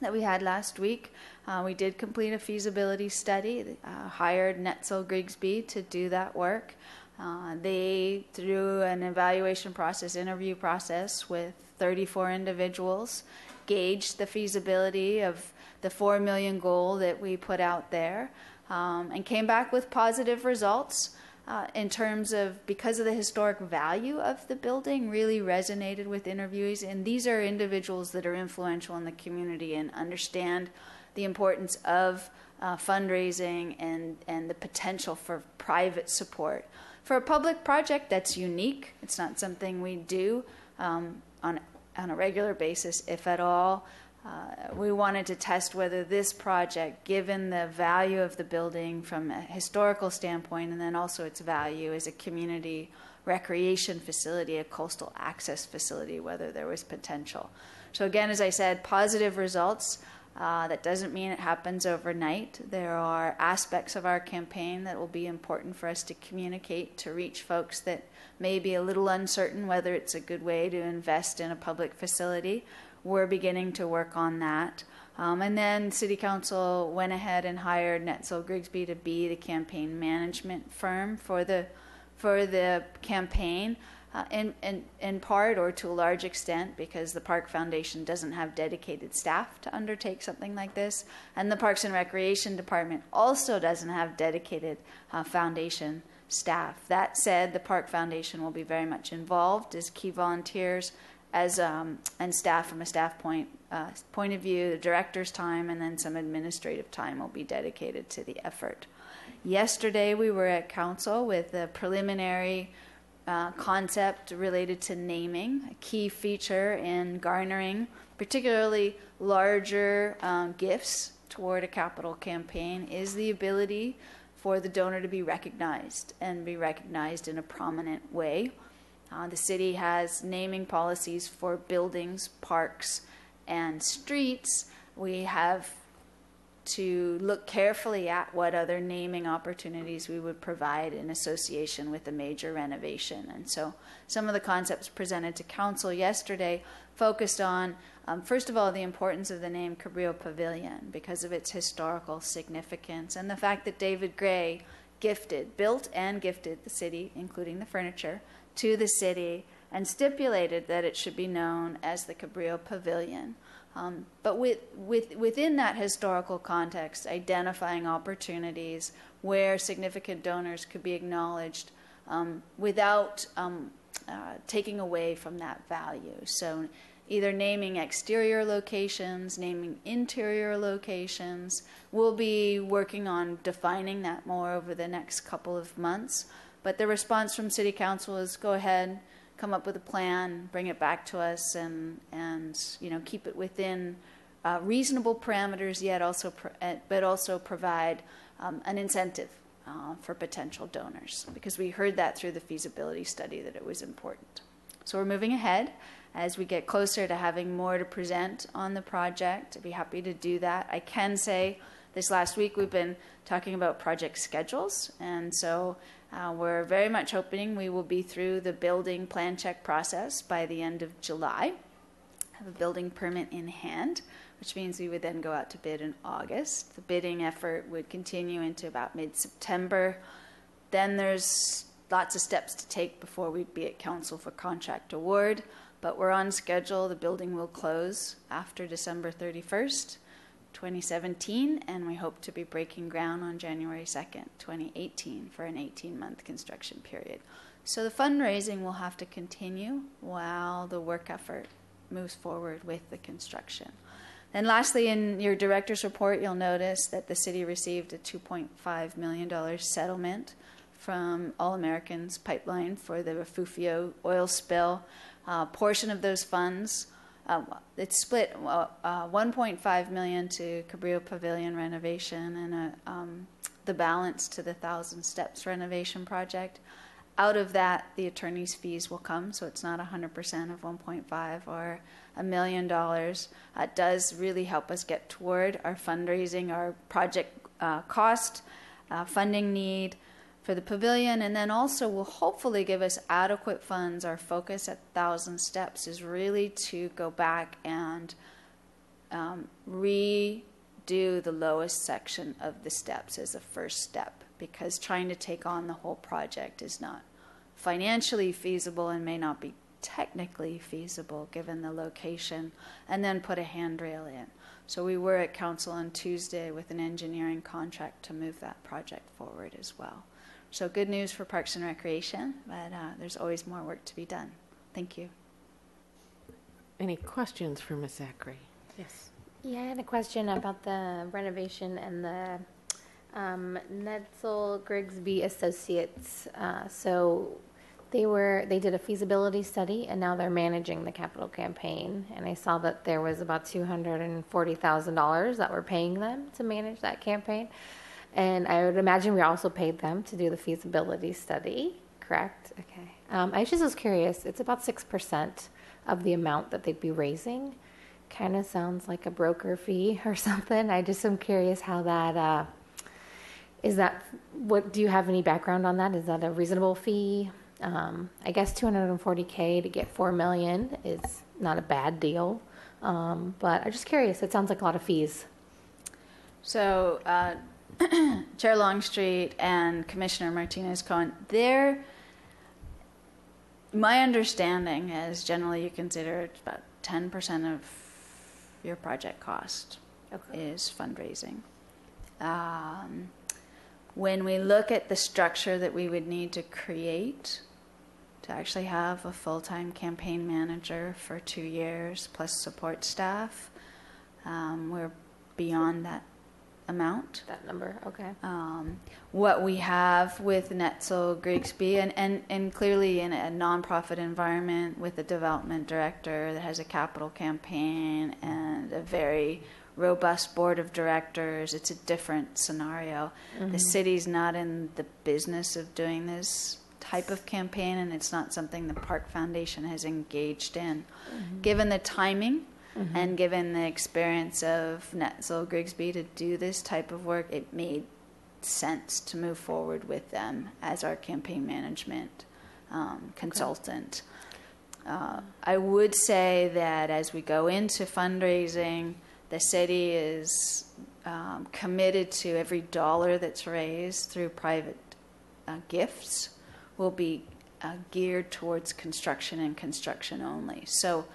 that we had last week. Uh, we did complete a feasibility study, uh, hired Netzel Grigsby to do that work. Uh, they, through an evaluation process, interview process with 34 individuals, gauged the feasibility of the 4 million goal that we put out there um, and came back with positive results. Uh, in terms of because of the historic value of the building really resonated with interviewees and these are individuals that are influential in the community and understand the importance of uh, fundraising and, and the potential for private support for a public project that's unique it's not something we do um, on, on a regular basis if at all uh, we wanted to test whether this project, given the value of the building from a historical standpoint and then also its value as a community recreation facility, a coastal access facility, whether there was potential. So, again, as I said, positive results. Uh, that doesn't mean it happens overnight. There are aspects of our campaign that will be important for us to communicate to reach folks that may be a little uncertain whether it's a good way to invest in a public facility we're beginning to work on that. Um, and then City Council went ahead and hired Netzel Grigsby to be the campaign management firm for the for the campaign. Uh, in, in, in part or to a large extent because the Park Foundation doesn't have dedicated staff to undertake something like this. And the Parks and Recreation Department also doesn't have dedicated uh, foundation staff. That said, the Park Foundation will be very much involved as key volunteers as um, and staff from a staff point uh, point of view, the director's time and then some administrative time will be dedicated to the effort. Yesterday we were at council with a preliminary uh, concept related to naming, a key feature in garnering particularly larger um, gifts toward a capital campaign is the ability for the donor to be recognized and be recognized in a prominent way. Uh, the city has naming policies for buildings, parks, and streets. We have to look carefully at what other naming opportunities we would provide in association with a major renovation. And so some of the concepts presented to council yesterday focused on, um, first of all, the importance of the name Cabrillo Pavilion because of its historical significance and the fact that David Gray gifted, built and gifted the city, including the furniture, to the city and stipulated that it should be known as the Cabrillo Pavilion. Um, but with, with, within that historical context, identifying opportunities where significant donors could be acknowledged um, without um, uh, taking away from that value. So, either naming exterior locations, naming interior locations. We'll be working on defining that more over the next couple of months. But the response from City Council is go ahead, come up with a plan, bring it back to us, and and you know keep it within uh, reasonable parameters, yet also, uh, but also provide um, an incentive uh, for potential donors, because we heard that through the feasibility study that it was important. So we're moving ahead. As we get closer to having more to present on the project, I'd be happy to do that. I can say this last week we've been talking about project schedules, and so uh, we're very much hoping we will be through the building plan check process by the end of July, have a building permit in hand, which means we would then go out to bid in August. The bidding effort would continue into about mid September. Then there's lots of steps to take before we'd be at council for contract award, but we're on schedule. The building will close after December 31st. 2017, and we hope to be breaking ground on January 2nd, 2018, for an 18 month construction period. So the fundraising will have to continue while the work effort moves forward with the construction. And lastly, in your director's report, you'll notice that the city received a $2.5 million settlement from All Americans Pipeline for the Refugio oil spill. A portion of those funds um, it's split uh, uh, 1.5 million to Cabrillo Pavilion renovation and a, um, the balance to the Thousand Steps renovation project. Out of that, the attorney's fees will come, so it's not 100% of 1.5 or a million dollars. It does really help us get toward our fundraising, our project uh, cost, uh, funding need for the pavilion, and then also will hopefully give us adequate funds. Our focus at Thousand Steps is really to go back and um, redo the lowest section of the steps as a first step because trying to take on the whole project is not financially feasible and may not be technically feasible given the location, and then put a handrail in. So we were at council on Tuesday with an engineering contract to move that project forward as well. So good news for Parks and Recreation, but uh, there's always more work to be done. Thank you. Any questions for Ms. Zachary? Yes. Yeah, I had a question about the renovation and the um, Netzel Grigsby Associates. Uh, so they were they did a feasibility study and now they're managing the capital campaign. And I saw that there was about two hundred and forty thousand dollars that we're paying them to manage that campaign. And I would imagine we also paid them to do the feasibility study, correct? Okay. Um, I just was curious. It's about 6% of the amount that they'd be raising. Kind of sounds like a broker fee or something. I just am curious how that uh, is. That what? Do you have any background on that? Is that a reasonable fee? Um, I guess 240k to get four million is not a bad deal. Um, but I'm just curious. It sounds like a lot of fees. So. Uh, Chair Longstreet and Commissioner Martinez Cohen, they're, my understanding is generally you consider it about 10% of your project cost okay. is fundraising. Um, when we look at the structure that we would need to create to actually have a full time campaign manager for two years plus support staff, um, we're beyond that amount. That number, okay. Um, what we have with Netzel Grigsby, and, and, and clearly in a nonprofit environment with a development director that has a capital campaign and a very robust board of directors, it's a different scenario. Mm-hmm. The city's not in the business of doing this type of campaign, and it's not something the Park Foundation has engaged in. Mm-hmm. Given the timing, Mm-hmm. And given the experience of Netzel Grigsby to do this type of work, it made sense to move forward with them as our campaign management um, consultant. Okay. Uh, I would say that as we go into fundraising, the city is um, committed to every dollar that's raised through private uh, gifts will be uh, geared towards construction and construction only. So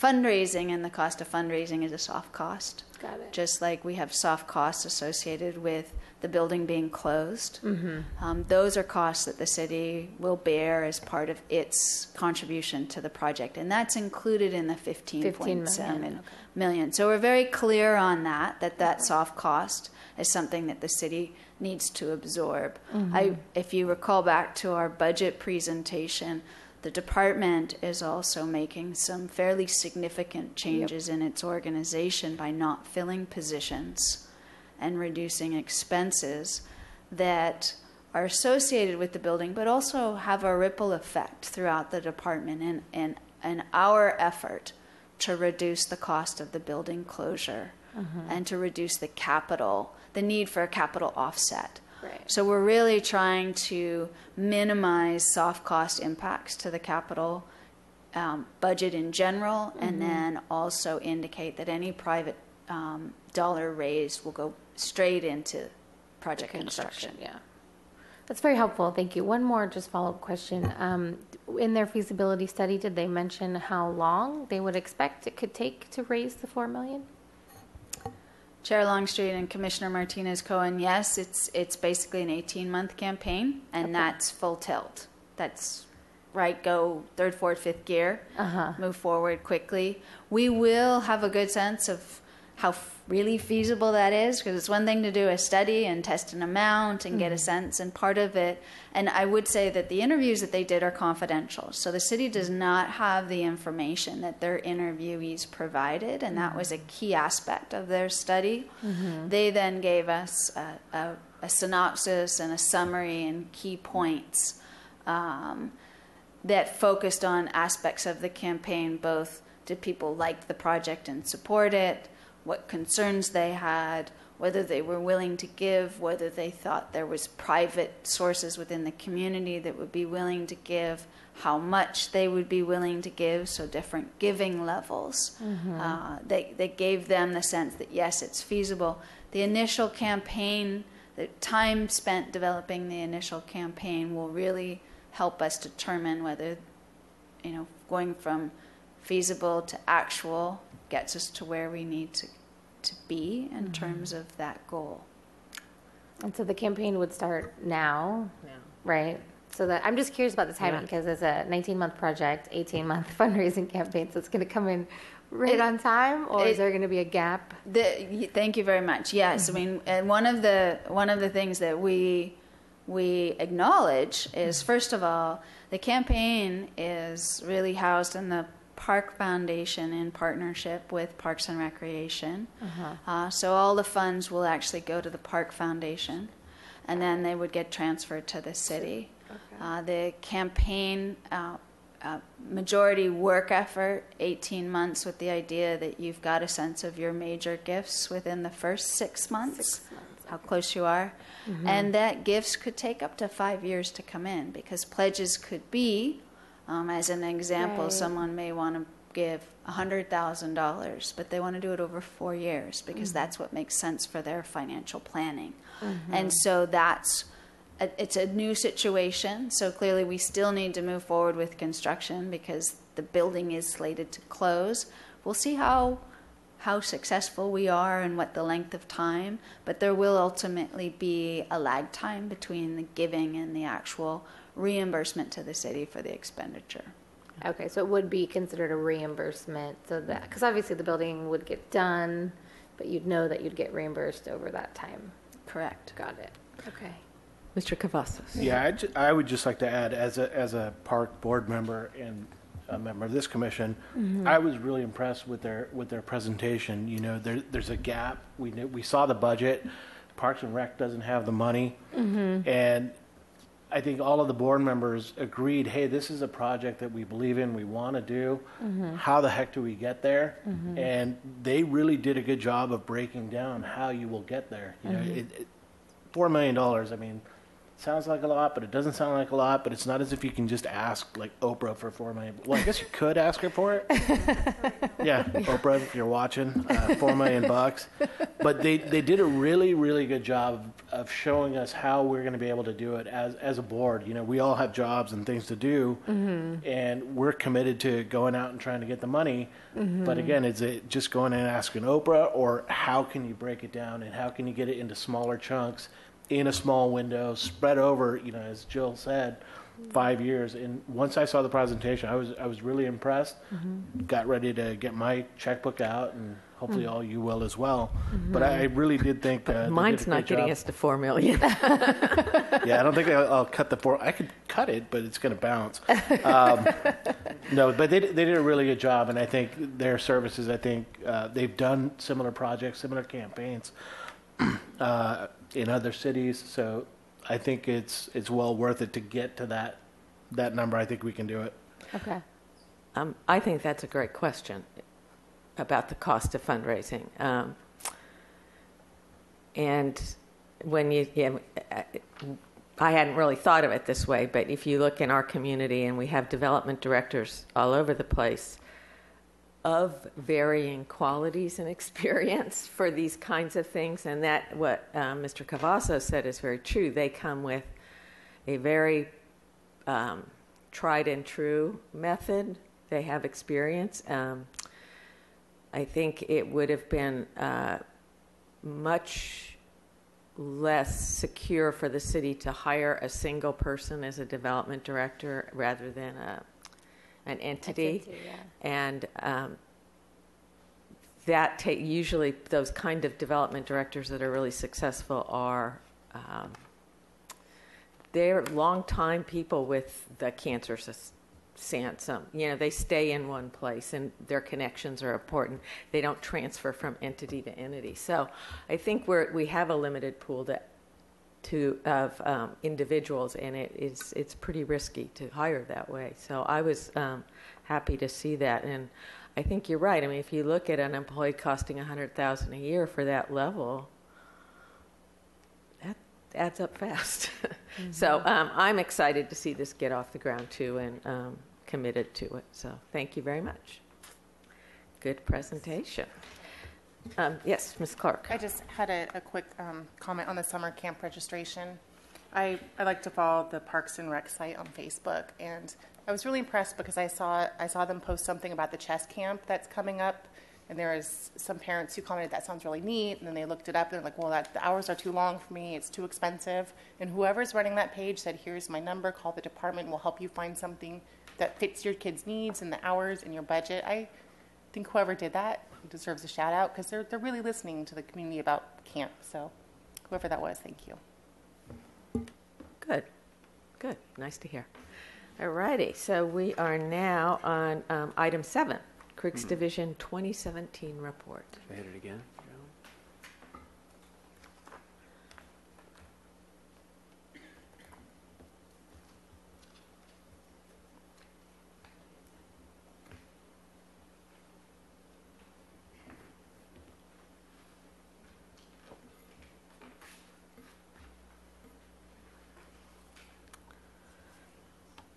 fundraising and the cost of fundraising is a soft cost. Got it. Just like we have soft costs associated with the building being closed. Mm-hmm. Um, those are costs that the city will bear as part of its contribution to the project, and that's included in the 15.7 million. Okay. million. So we're very clear on that. That that soft cost is something that the city needs to absorb. Mm-hmm. I, if you recall back to our budget presentation, the department is also making some fairly significant changes in its organization by not filling positions and reducing expenses that are associated with the building, but also have a ripple effect throughout the department in, in, in our effort to reduce the cost of the building closure mm-hmm. and to reduce the capital, the need for a capital offset. Right. So we're really trying to minimize soft cost impacts to the capital um, budget in general, and then also indicate that any private um, dollar raised will go straight into project construction. Yeah. That's very helpful. Thank you. One more just follow-up question. Um, in their feasibility study, did they mention how long they would expect it could take to raise the 4 million? Chair Longstreet and Commissioner Martinez Cohen, yes, it's it's basically an 18 month campaign, and that's full tilt. That's right, go third, fourth, fifth gear, Uh-huh. move forward quickly. We will have a good sense of how f- really feasible that is, because it's one thing to do a study and test an amount and get a mm-hmm. sense, and part of it. And I would say that the interviews that they did are confidential, so the city does mm-hmm. not have the information that their interviewees provided, and that was a mm-hmm. key aspect of their study. They then gave us a, a, a synopsis and a summary and key points. Um, that focused on aspects of the campaign both did people like the project and support it what concerns they had whether they were willing to give whether they thought there was private sources within the community that would be willing to give how much they would be willing to give so different giving levels uh, they, they gave them the sense that yes it's feasible. The initial campaign the time spent developing the initial campaign will really help us determine whether, you know, going from feasible to actual gets us to where we need to, to be in mm-hmm. terms of that goal. And so the campaign would start now, right? So that I'm just curious about the timing because it's a 19 month project, 18 month fundraising campaign. So it's going to come in right It- on time, or it- is there going to be a gap? The, thank you very much. Yes, I mm-hmm. mean, and one of the one of the things that we we acknowledge is mm-hmm. first of all, the campaign is really housed in the Park Foundation in partnership with Parks and Recreation. Uh, so all the funds will actually go to the Park Foundation, and then they would get transferred to the city. Uh, the campaign uh, uh, majority work effort, 18 months, with the idea that you've got a sense of your major gifts within the first six months, how close you are. And that gifts could take up to five years to come in because pledges could be, um, as an example, Right. someone may want to give $100,000, but they want to do it over four years because that's what makes sense for their financial planning. And so that's a- it's a new situation, so clearly we still need to move forward with construction because the building is slated to close. We'll see how how successful we are and what the length of time, but there will ultimately be a lag time between the giving and the actual reimbursement to the city for the expenditure. Okay, so it would be considered a reimbursement. So that because obviously the building would get done, but you'd know that you'd get reimbursed over that time. Correct. Got it. Okay. Mr. Cavazos. Yeah, I, ju- I would just like to add, as a, as a park board member and a member of this commission, mm-hmm. I was really impressed with their, with their presentation. You know, there, there's a gap. We knew, we saw the budget. Parks and Rec doesn't have the money. Mm-hmm. And I think all of the board members agreed, hey, this is a project that we believe in, we want to do. Mm-hmm. How the heck do we get there? Mm-hmm. And they really did a good job of breaking down how you will get there. You know, mm-hmm. it, it, four million dollars. I mean, sounds like a lot, but it doesn't sound like a lot. But it's not as if you can just ask like Oprah for four million. Well, I guess you could ask her for it. yeah, Oprah, if you're watching, uh, four million bucks. But they they did a really really good job of showing us how we're going to be able to do it as as a board. You know, we all have jobs and things to do, and we're committed to going out and trying to get the money. But again, is it just going and asking Oprah, or how can you break it down and how can you get it into smaller chunks in a small window, spread over? You know, as Jill said, five years. And once I saw the presentation, I was I was really impressed. Mm-hmm. Got ready to get my checkbook out, and hopefully Mm. all you will as well. But I, I really did think uh, Mine's not getting job. us to 4 million. Yeah, I don't think I'll, I'll cut the four. I could cut it, but it's going to bounce. Um, no, but they they did a really good job, and I think their services. I think uh, they've done similar projects, similar campaigns uh, in other cities. So I think it's it's well worth it to get to that that number. I think we can do it. Okay. Um, I think that's a great question about the cost of fundraising. Um, and when you, yeah, I- I hadn't really thought of it this way, but if you look in our community and we have development directors all over the place of varying qualities and experience for these kinds of things, and that what Mr. Cavazos said is very true. They come with a very um, tried and true method. They have experience. Um, I think it would have been uh, much less secure for the city to hire a single person as a development director rather than a, an entity. Entity, yeah. And um, that ta- usually those kind of development directors that are really successful are um, they're long-time people with the cancer Sansom. You know, they stay in one place and their connections are important. They don't transfer from entity to entity. So I think we're, we have a limited pool to, to, of um, individuals and it is, it's pretty risky to hire that way. So I was um, happy to see that. And I think you're right. I mean, if you look at an employee costing a 100000 a year for that level, that adds up fast. so um, I'm excited to see this get off the ground too and um, committed to it. So thank you very much. Good presentation. Um, yes, Ms. Clark. I just had a, a quick um, comment on the summer camp registration. I, I like to follow the Parks and Rec site on Facebook, and I was really impressed because I saw I saw them post something about the chess camp that's coming up, and there was some parents who commented that sounds really neat, and then they looked it up and they're like, well, that the hours are too long for me, it's too expensive, and whoever's running that page said, here's my number, call the department, we'll help you find something that fits your kids' needs and the hours and your budget. I think whoever did that deserves a shout out because they're, they're really listening to the community about camp. So, whoever that was, thank you. Good. Good. Nice to hear. All righty. So we are now on um, item seven, Creeks Division 2017 report. Hit it again.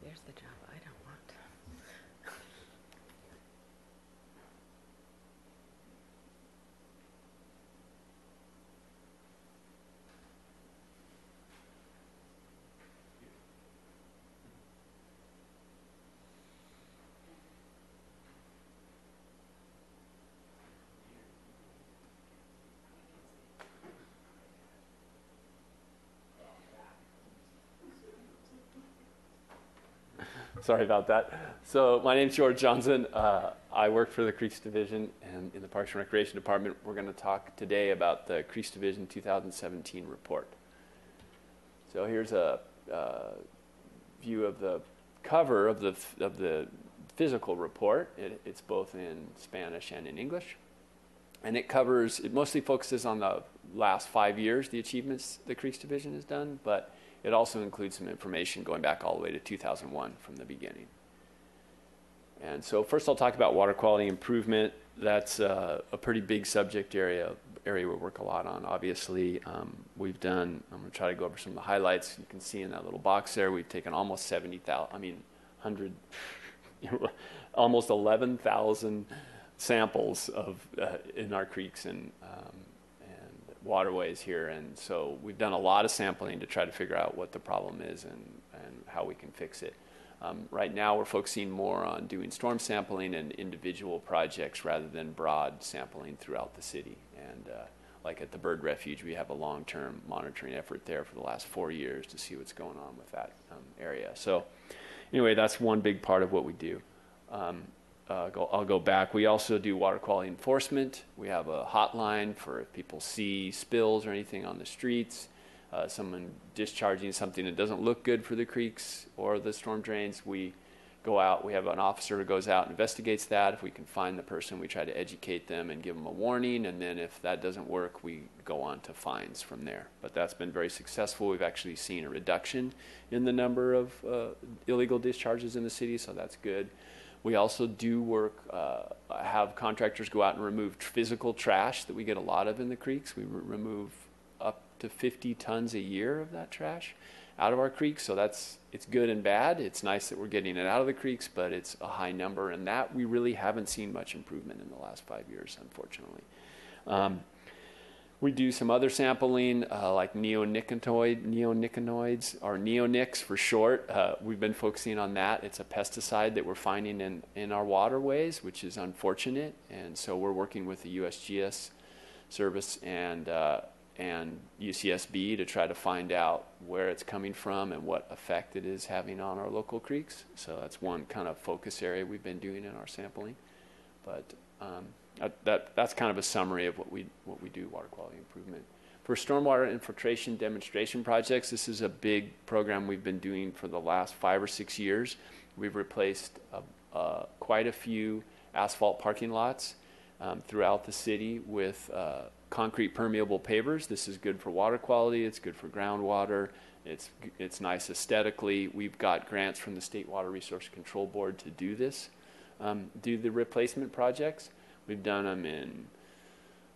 There's the job I don't want. Sorry about that. So my name's George Johnson. Uh, I work for the Creeks Division and in the Parks and Recreation Department. We're going to talk today about the Creeks Division 2017 report. So here's a uh, view of the cover of the of the physical report. It, it's both in Spanish and in English, and it covers. It mostly focuses on the last five years, the achievements the Creeks Division has done, but it also includes some information going back all the way to 2001 from the beginning. And so first I'll talk about water quality improvement. That's uh, a pretty big subject area, area we work a lot on. Obviously, um, we've done, I'm going to try to go over some of the highlights. You can see in that little box there, we've taken almost 70,000, I mean, 100, almost 11,000 samples of, uh, in our creeks and, um, waterways here. And so we've done a lot of sampling to try to figure out what the problem is and, and how we can fix it. Um, right now, we're focusing more on doing storm sampling and individual projects rather than broad sampling throughout the city. And uh, like at the bird refuge, we have a long-term monitoring effort there for the last four years to see what's going on with that um, area. So anyway, that's one big part of what we do. Um, uh, go, I'll go back. We also do water quality enforcement. We have a hotline for if people see spills or anything on the streets, uh, someone discharging something that doesn't look good for the creeks or the storm drains. We go out. We have an officer who goes out and investigates that. If we can find the person, we try to educate them and give them a warning. And then if that doesn't work, we go on to fines from there. But that's been very successful. We've actually seen a reduction in the number of uh, illegal discharges in the city, so that's good. We also do work, uh, have contractors go out and remove physical trash that we get a lot of in the creeks. We re- remove up to 50 tons a year of that trash out of our creeks. So that's it's good and bad. It's nice that we're getting it out of the creeks, but it's a high number, and that we really haven't seen much improvement in the last five years, unfortunately. Um, we do some other sampling, uh, like neonicotinoid, neonicotinoids, or neonics for short. Uh, we've been focusing on that. It's a pesticide that we're finding in, in our waterways, which is unfortunate. And so we're working with the USGS service and, uh, and UCSB to try to find out where it's coming from and what effect it is having on our local creeks. So that's one kind of focus area we've been doing in our sampling. But um, that, that, that's kind of a summary of what we, what we do, water quality improvement. For stormwater infiltration demonstration projects, this is a big program we've been doing for the last five or six years. We've replaced uh, uh, quite a few asphalt parking lots um, throughout the city with uh, concrete permeable pavers. This is good for water quality, it's good for groundwater, it's, it's nice aesthetically. We've got grants from the State Water Resource Control Board to do this, um, do the replacement projects. We've done them in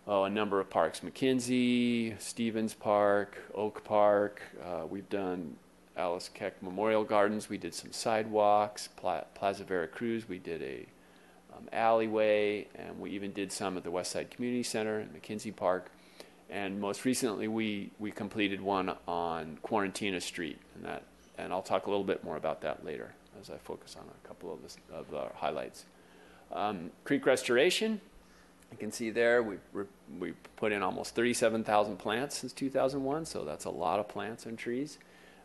oh, a number of parks McKenzie, Stevens Park, Oak Park. Uh, we've done Alice Keck Memorial Gardens. We did some sidewalks. Pla- Plaza Veracruz, we did a um, alleyway, and we even did some at the Westside Community Center in McKenzie Park. And most recently, we, we completed one on Quarantina Street, and that and I'll talk a little bit more about that later as I focus on a couple of the, of the highlights. Um, creek restoration, you can see there we we put in almost 37,000 plants since 2001, so that's a lot of plants and trees.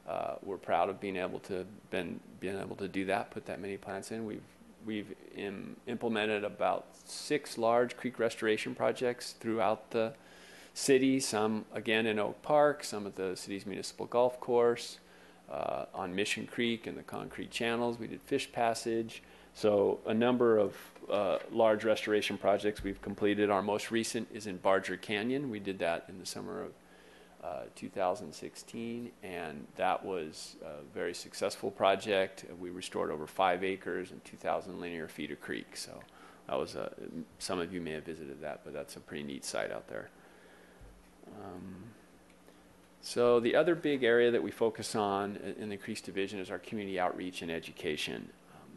Uh, we're proud of being able to been being able to do that, put that many plants in. We've we've Im- implemented about six large creek restoration projects throughout the city. Some again in Oak Park, some at the city's municipal golf course, uh, on Mission Creek and the concrete channels. We did Fish Passage. So a number of uh, large restoration projects we've completed. Our most recent is in Barger Canyon. We did that in the summer of uh, 2016, and that was a very successful project. We restored over five acres and 2,000 linear feet of creek. So that was a, some of you may have visited that, but that's a pretty neat site out there. Um, so the other big area that we focus on in the Creeks Division is our community outreach and education.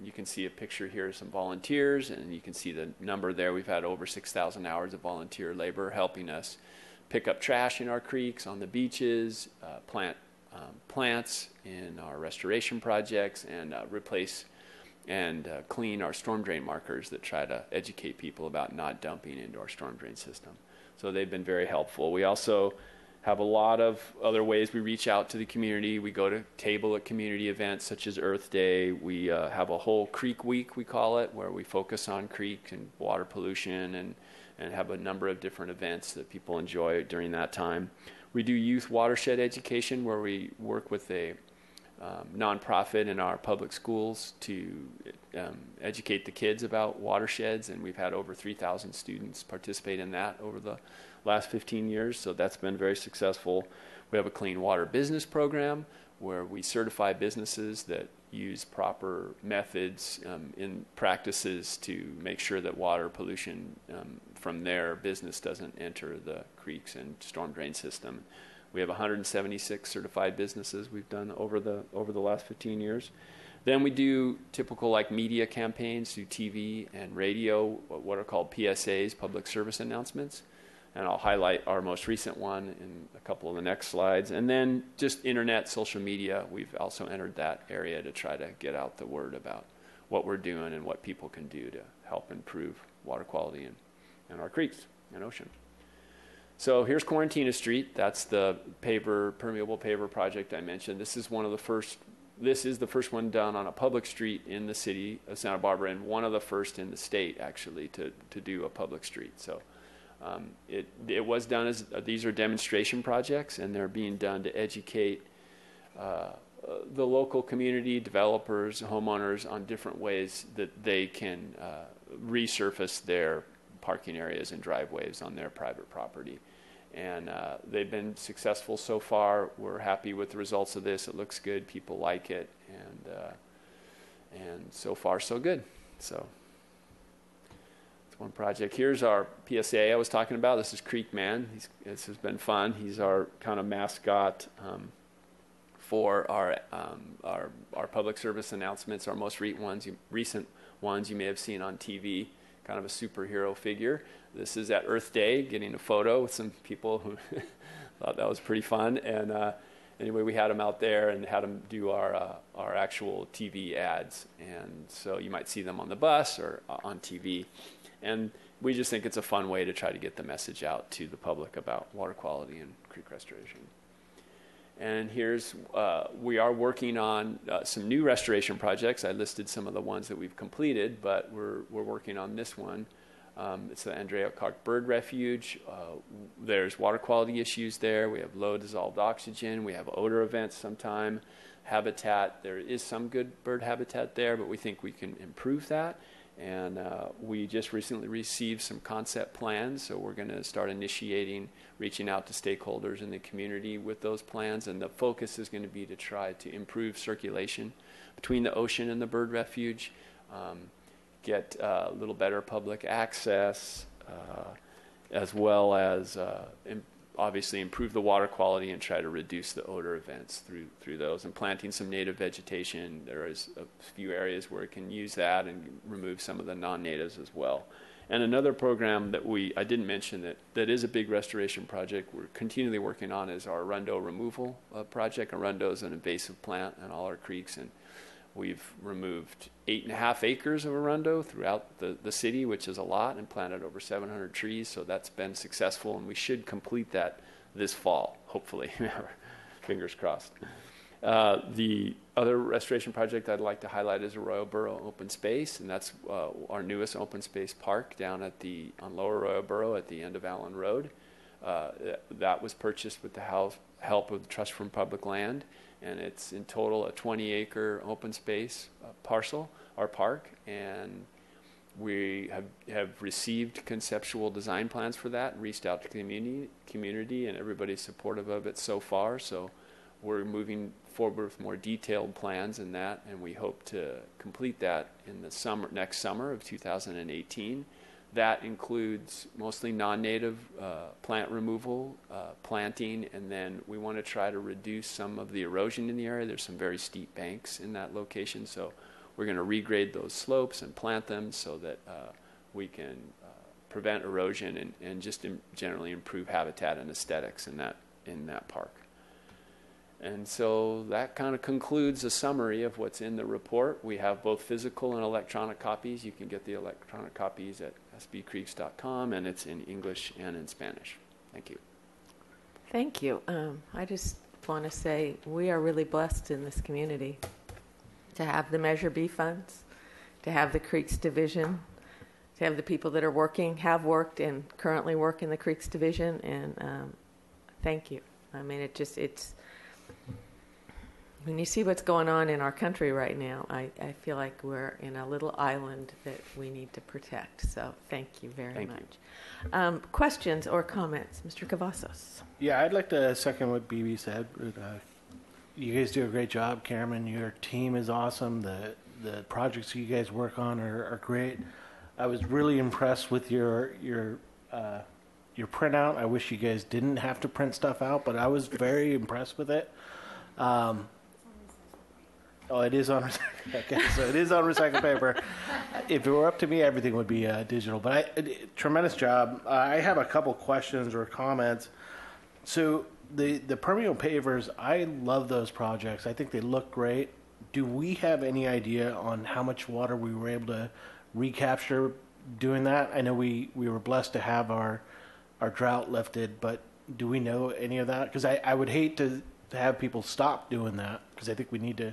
You can see a picture here of some volunteers, and you can see the number there. We've had over 6,000 hours of volunteer labor helping us pick up trash in our creeks, on the beaches, uh, plant um, plants in our restoration projects, and uh, replace and uh, clean our storm drain markers that try to educate people about not dumping into our storm drain system. So they've been very helpful. We also have a lot of other ways we reach out to the community. We go to table at community events such as Earth Day. We uh, have a whole Creek Week, we call it, where we focus on creek and water pollution and, and have a number of different events that people enjoy during that time. We do youth watershed education where we work with a um, nonprofit in our public schools to um, educate the kids about watersheds, and we've had over 3,000 students participate in that over the last 15 years, so that's been very successful. We have a clean water business program where we certify businesses that use proper methods um, in practices to make sure that water pollution um, from their business doesn't enter the creeks and storm drain system. We have 176 certified businesses we've done over the over the last 15 years. Then we do typical like media campaigns through TV and radio, what are called PSAs, public service announcements. And I'll highlight our most recent one in a couple of the next slides. And then just internet, social media, we've also entered that area to try to get out the word about what we're doing and what people can do to help improve water quality in, in our creeks and ocean. So here's Quarantina Street. That's the paver, permeable paver project I mentioned. This is one of the first, this is the first one done on a public street in the city of Santa Barbara and one of the first in the state actually to, to do a public street. So um, it, it was done as, uh, these are demonstration projects and they're being done to educate uh, uh, the local community, developers, homeowners on different ways that they can uh, resurface their parking areas and driveways on their private property. And uh, they've been successful so far. We're happy with the results of this. It looks good. People like it, and uh, and so far so good. So one project. Here's our PSA I was talking about. This is Creek Man. He's, this has been fun. He's our kind of mascot. Um, for our, um, our our public service announcements, our most recent ones, you, recent ones you may have seen on TV, kind of a superhero figure. This is at Earth Day, getting a photo with some people who thought that was pretty fun. And uh, anyway, we had him out there and had him do our uh, our actual TV ads, and so you might see them on the bus or uh, on TV. And we just think it's a fun way to try to get the message out to the public about water quality and creek restoration. And here's, uh, we are working on uh, some new restoration projects. I listed some of the ones that we've completed, but we're, we're working on this one. Um, it's the Andree Clark Bird Refuge. Uh, there's water quality issues there. We have low dissolved oxygen. We have odor events sometime. Habitat, there is some good bird habitat there, but we think we can improve that. And uh, we just recently received some concept plans, so we're going to start initiating, reaching out to stakeholders in the community with those plans. And the focus is going to be to try to improve circulation between the ocean and the bird refuge, um, get uh, a little better public access, uh, as well as uh, obviously improve the water quality and try to reduce the odor events through through those and planting some native vegetation. There is a few areas where it can use that and remove some of the non-natives as well. And another program that we I didn't mention that that is a big restoration project we're continually working on is our arundo removal uh, project. Arundo is an invasive plant in all our creeks and We've removed eight and a half acres of arundo throughout the, the city, which is a lot, and planted over 700 trees. So that's been successful, and we should complete that this fall, hopefully. Fingers crossed. Uh, the other restoration project I'd like to highlight is Arroyo Burro Open Space, and that's uh, our newest open space park down at the on Lower Arroyo Burro at the end of Alan Road. Uh, that was purchased with the help of the Trust from Public Land and it's in total a 20 acre open space uh, parcel, our park, and we have, have received conceptual design plans for that reached out to community, community, and everybody's supportive of it so far. So we're moving forward with more detailed plans in that, and we hope to complete that in the summer, next summer of 2018. That includes mostly non-native uh, plant removal, uh, planting, and then we want to try to reduce some of the erosion in the area. There's some very steep banks in that location, so we're going to regrade those slopes and plant them so that uh, we can uh, prevent erosion and, and just generally improve habitat and aesthetics in that in that park. And so that kind of concludes a summary of what's in the report. We have both physical and electronic copies. You can get the electronic copies at sbcreeks.com, and it's in English and in Spanish. Thank you. Thank you. Um, I just want to say we are really blessed in this community to have the Measure B funds, to have the Creeks Division, to have the people that are working, have worked, and currently work in the Creeks Division. And um, thank you. I mean, it just it's when you see what's going on in our country right now, I, I feel like we're in a little island that we need to protect. So thank you very Thank much. you. Um, questions or comments? Mr. Cavazos. Yeah, I'd like to second what Beebe said. Uh, you guys do a great job, Cameron. Your team is awesome. The the projects you guys work on are, are great. I was really impressed with your your uh, your printout. I wish you guys didn't have to print stuff out, but I was very impressed with it. Um, oh, it is on recycled. Okay, so it is on recycled paper. If it were up to me, everything would be uh, digital. But I, it- tremendous job. I have a couple questions or comments. So the the permeable pavers, I love those projects. I think they look great. Do we have any idea on how much water we were able to recapture doing that? I know we, we were blessed to have our our drought lifted, but do we know any of that? Because I, I would hate to, to have people stop doing that, because I think we need to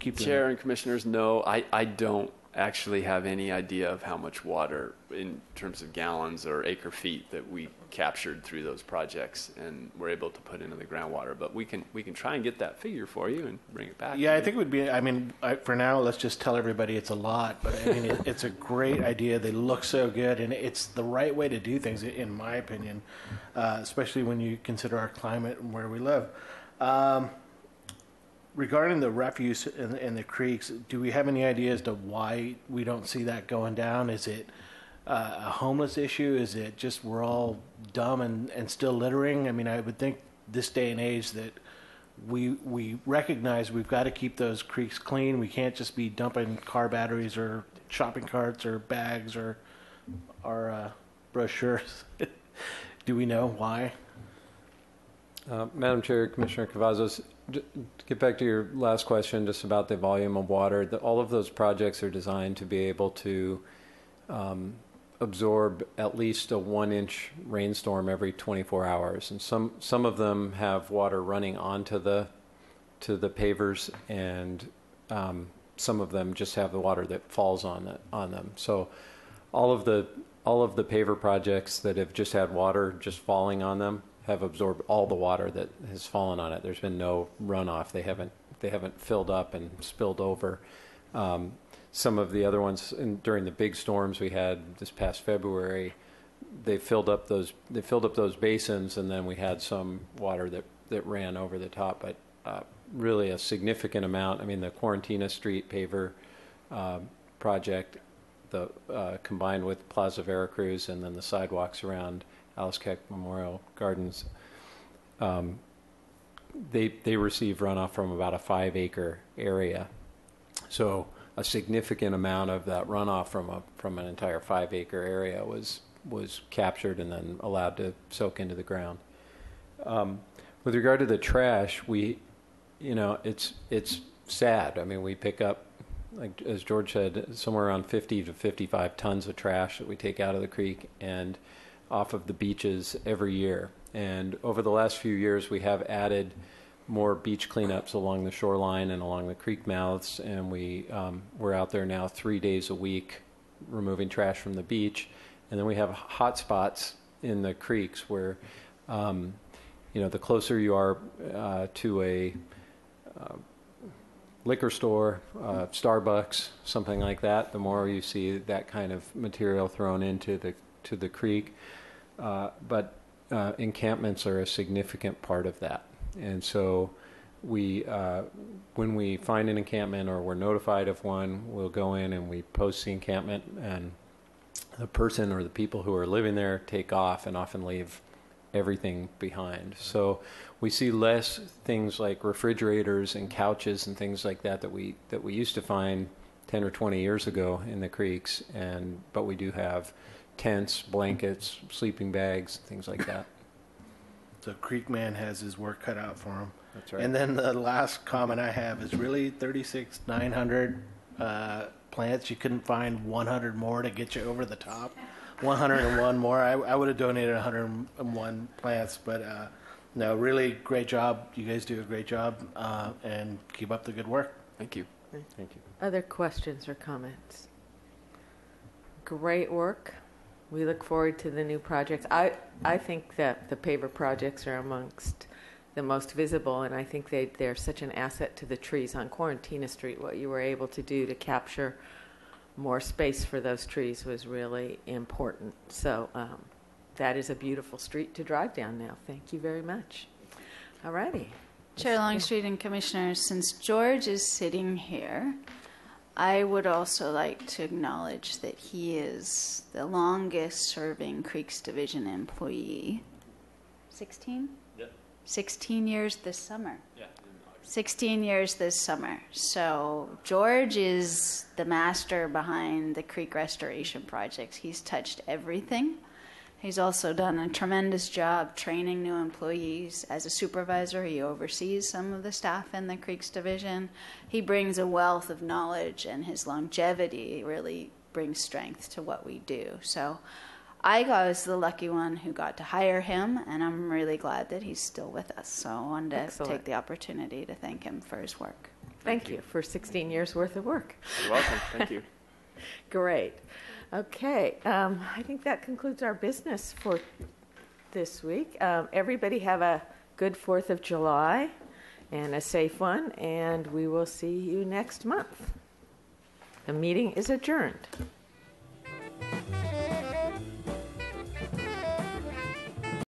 keep Chair and commissioners, no, I, I don't actually have any idea of how much water in terms of gallons or acre feet that we captured through those projects and were able to put into the groundwater. But we can, we can try and get that figure for you and bring it back. Yeah, I think it would be, I mean, I, for now, let's just tell everybody it's a lot, but I mean, it, it's a great idea. They look so good, and it's the right way to do things, in my opinion, uh, especially when you consider our climate and where we live. Um, regarding the refuse in, the creeks, do we have any idea as to why we don't see that going down? Is it uh, a homeless issue? Is it just we're all dumb and, and still littering? I mean, I would think this day and age that we we recognize we've got to keep those creeks clean. We can't just be dumping car batteries or shopping carts or bags or our uh, brochures. Do we know why? Uh, Madam Chair, Commissioner Cavazos, to get back to your last question, just about the volume of water, the, all of those projects are designed to be able to um, absorb at least a one-inch rainstorm every 24 hours, and some some of them have water running onto the to the pavers, and um, some of them just have the water that falls on the, on them. So all of the all of the paver projects that have just had water just falling on them have absorbed all the water that has fallen on it. There's been no runoff. They haven't they haven't filled up and spilled over. Um, some of the other ones in, during the big storms we had this past February, they filled up those they filled up those basins, and then we had some water that that ran over the top. But uh, really, a significant amount. I mean, the Quarantina Street paver um, project, the uh, combined with Plaza Veracruz, and then the sidewalks around Alice Keck Memorial Gardens. Um, they they receive runoff from about a five acre area, so a significant amount of that runoff from a from an entire five acre area was was captured and then allowed to soak into the ground. Um, with regard to the trash, we, you know, it's it's sad. I mean, we pick up, like as George said, somewhere around 50 to 55 tons of trash that we take out of the creek and off of the beaches every year. And over the last few years, we have added more beach cleanups along the shoreline and along the creek mouths, and we um, we're out there now three days a week removing trash from the beach, and then we have hot spots in the creeks where, um, you know, the closer you are uh, to a uh, liquor store, uh, Starbucks, something like that, the more you see that kind of material thrown into the to the creek. Uh, but uh, encampments are a significant part of that. And so we, uh, when we find an encampment or we're notified of one, we'll go in and we post the encampment and the person or the people who are living there take off and often leave everything behind. So we see less things like refrigerators and couches and things like that that we that we used to find 10 or 20 years ago in the creeks and but we do have tents, blankets, sleeping bags, things like that. So Creek Man has his work cut out for him. That's right. And then the last comment I have is really 36, 900 uh, plants. You couldn't find 100 more to get you over the top. 101 more. I, I would have donated 101 plants, but uh, no, really great job. You guys do a great job, uh, and keep up the good work. Thank you. Thank you. Other questions or comments? Great work. We look forward to the new projects. I, I think that the paver projects are amongst the most visible, and I think they, they're such an asset to the trees on Quarantina Street. What you were able to do to capture more space for those trees was really important. So um, that is a beautiful street to drive down now. Thank you very much. All righty. Chair Longstreet and Commissioners, since George is sitting here, I would also like to acknowledge that he is the longest serving Creeks Division employee. 16? Yeah. 16 years this summer. Yeah. 16 years this summer. So George is the master behind the creek restoration projects. He's touched everything. He's also done a tremendous job training new employees. As a supervisor, he oversees some of the staff in the Creeks Division. He brings a wealth of knowledge, and his longevity really brings strength to what we do. So I was the lucky one who got to hire him, and I'm really glad that he's still with us. So I wanted to Excellent. take the opportunity to thank him for his work. Thank you for 16 years' worth of work. You're welcome. Thank you. Great. Okay, um, I think that concludes our business for this week. Um, everybody have a good 4th of July and a safe one, and we will see you next month. The meeting is adjourned.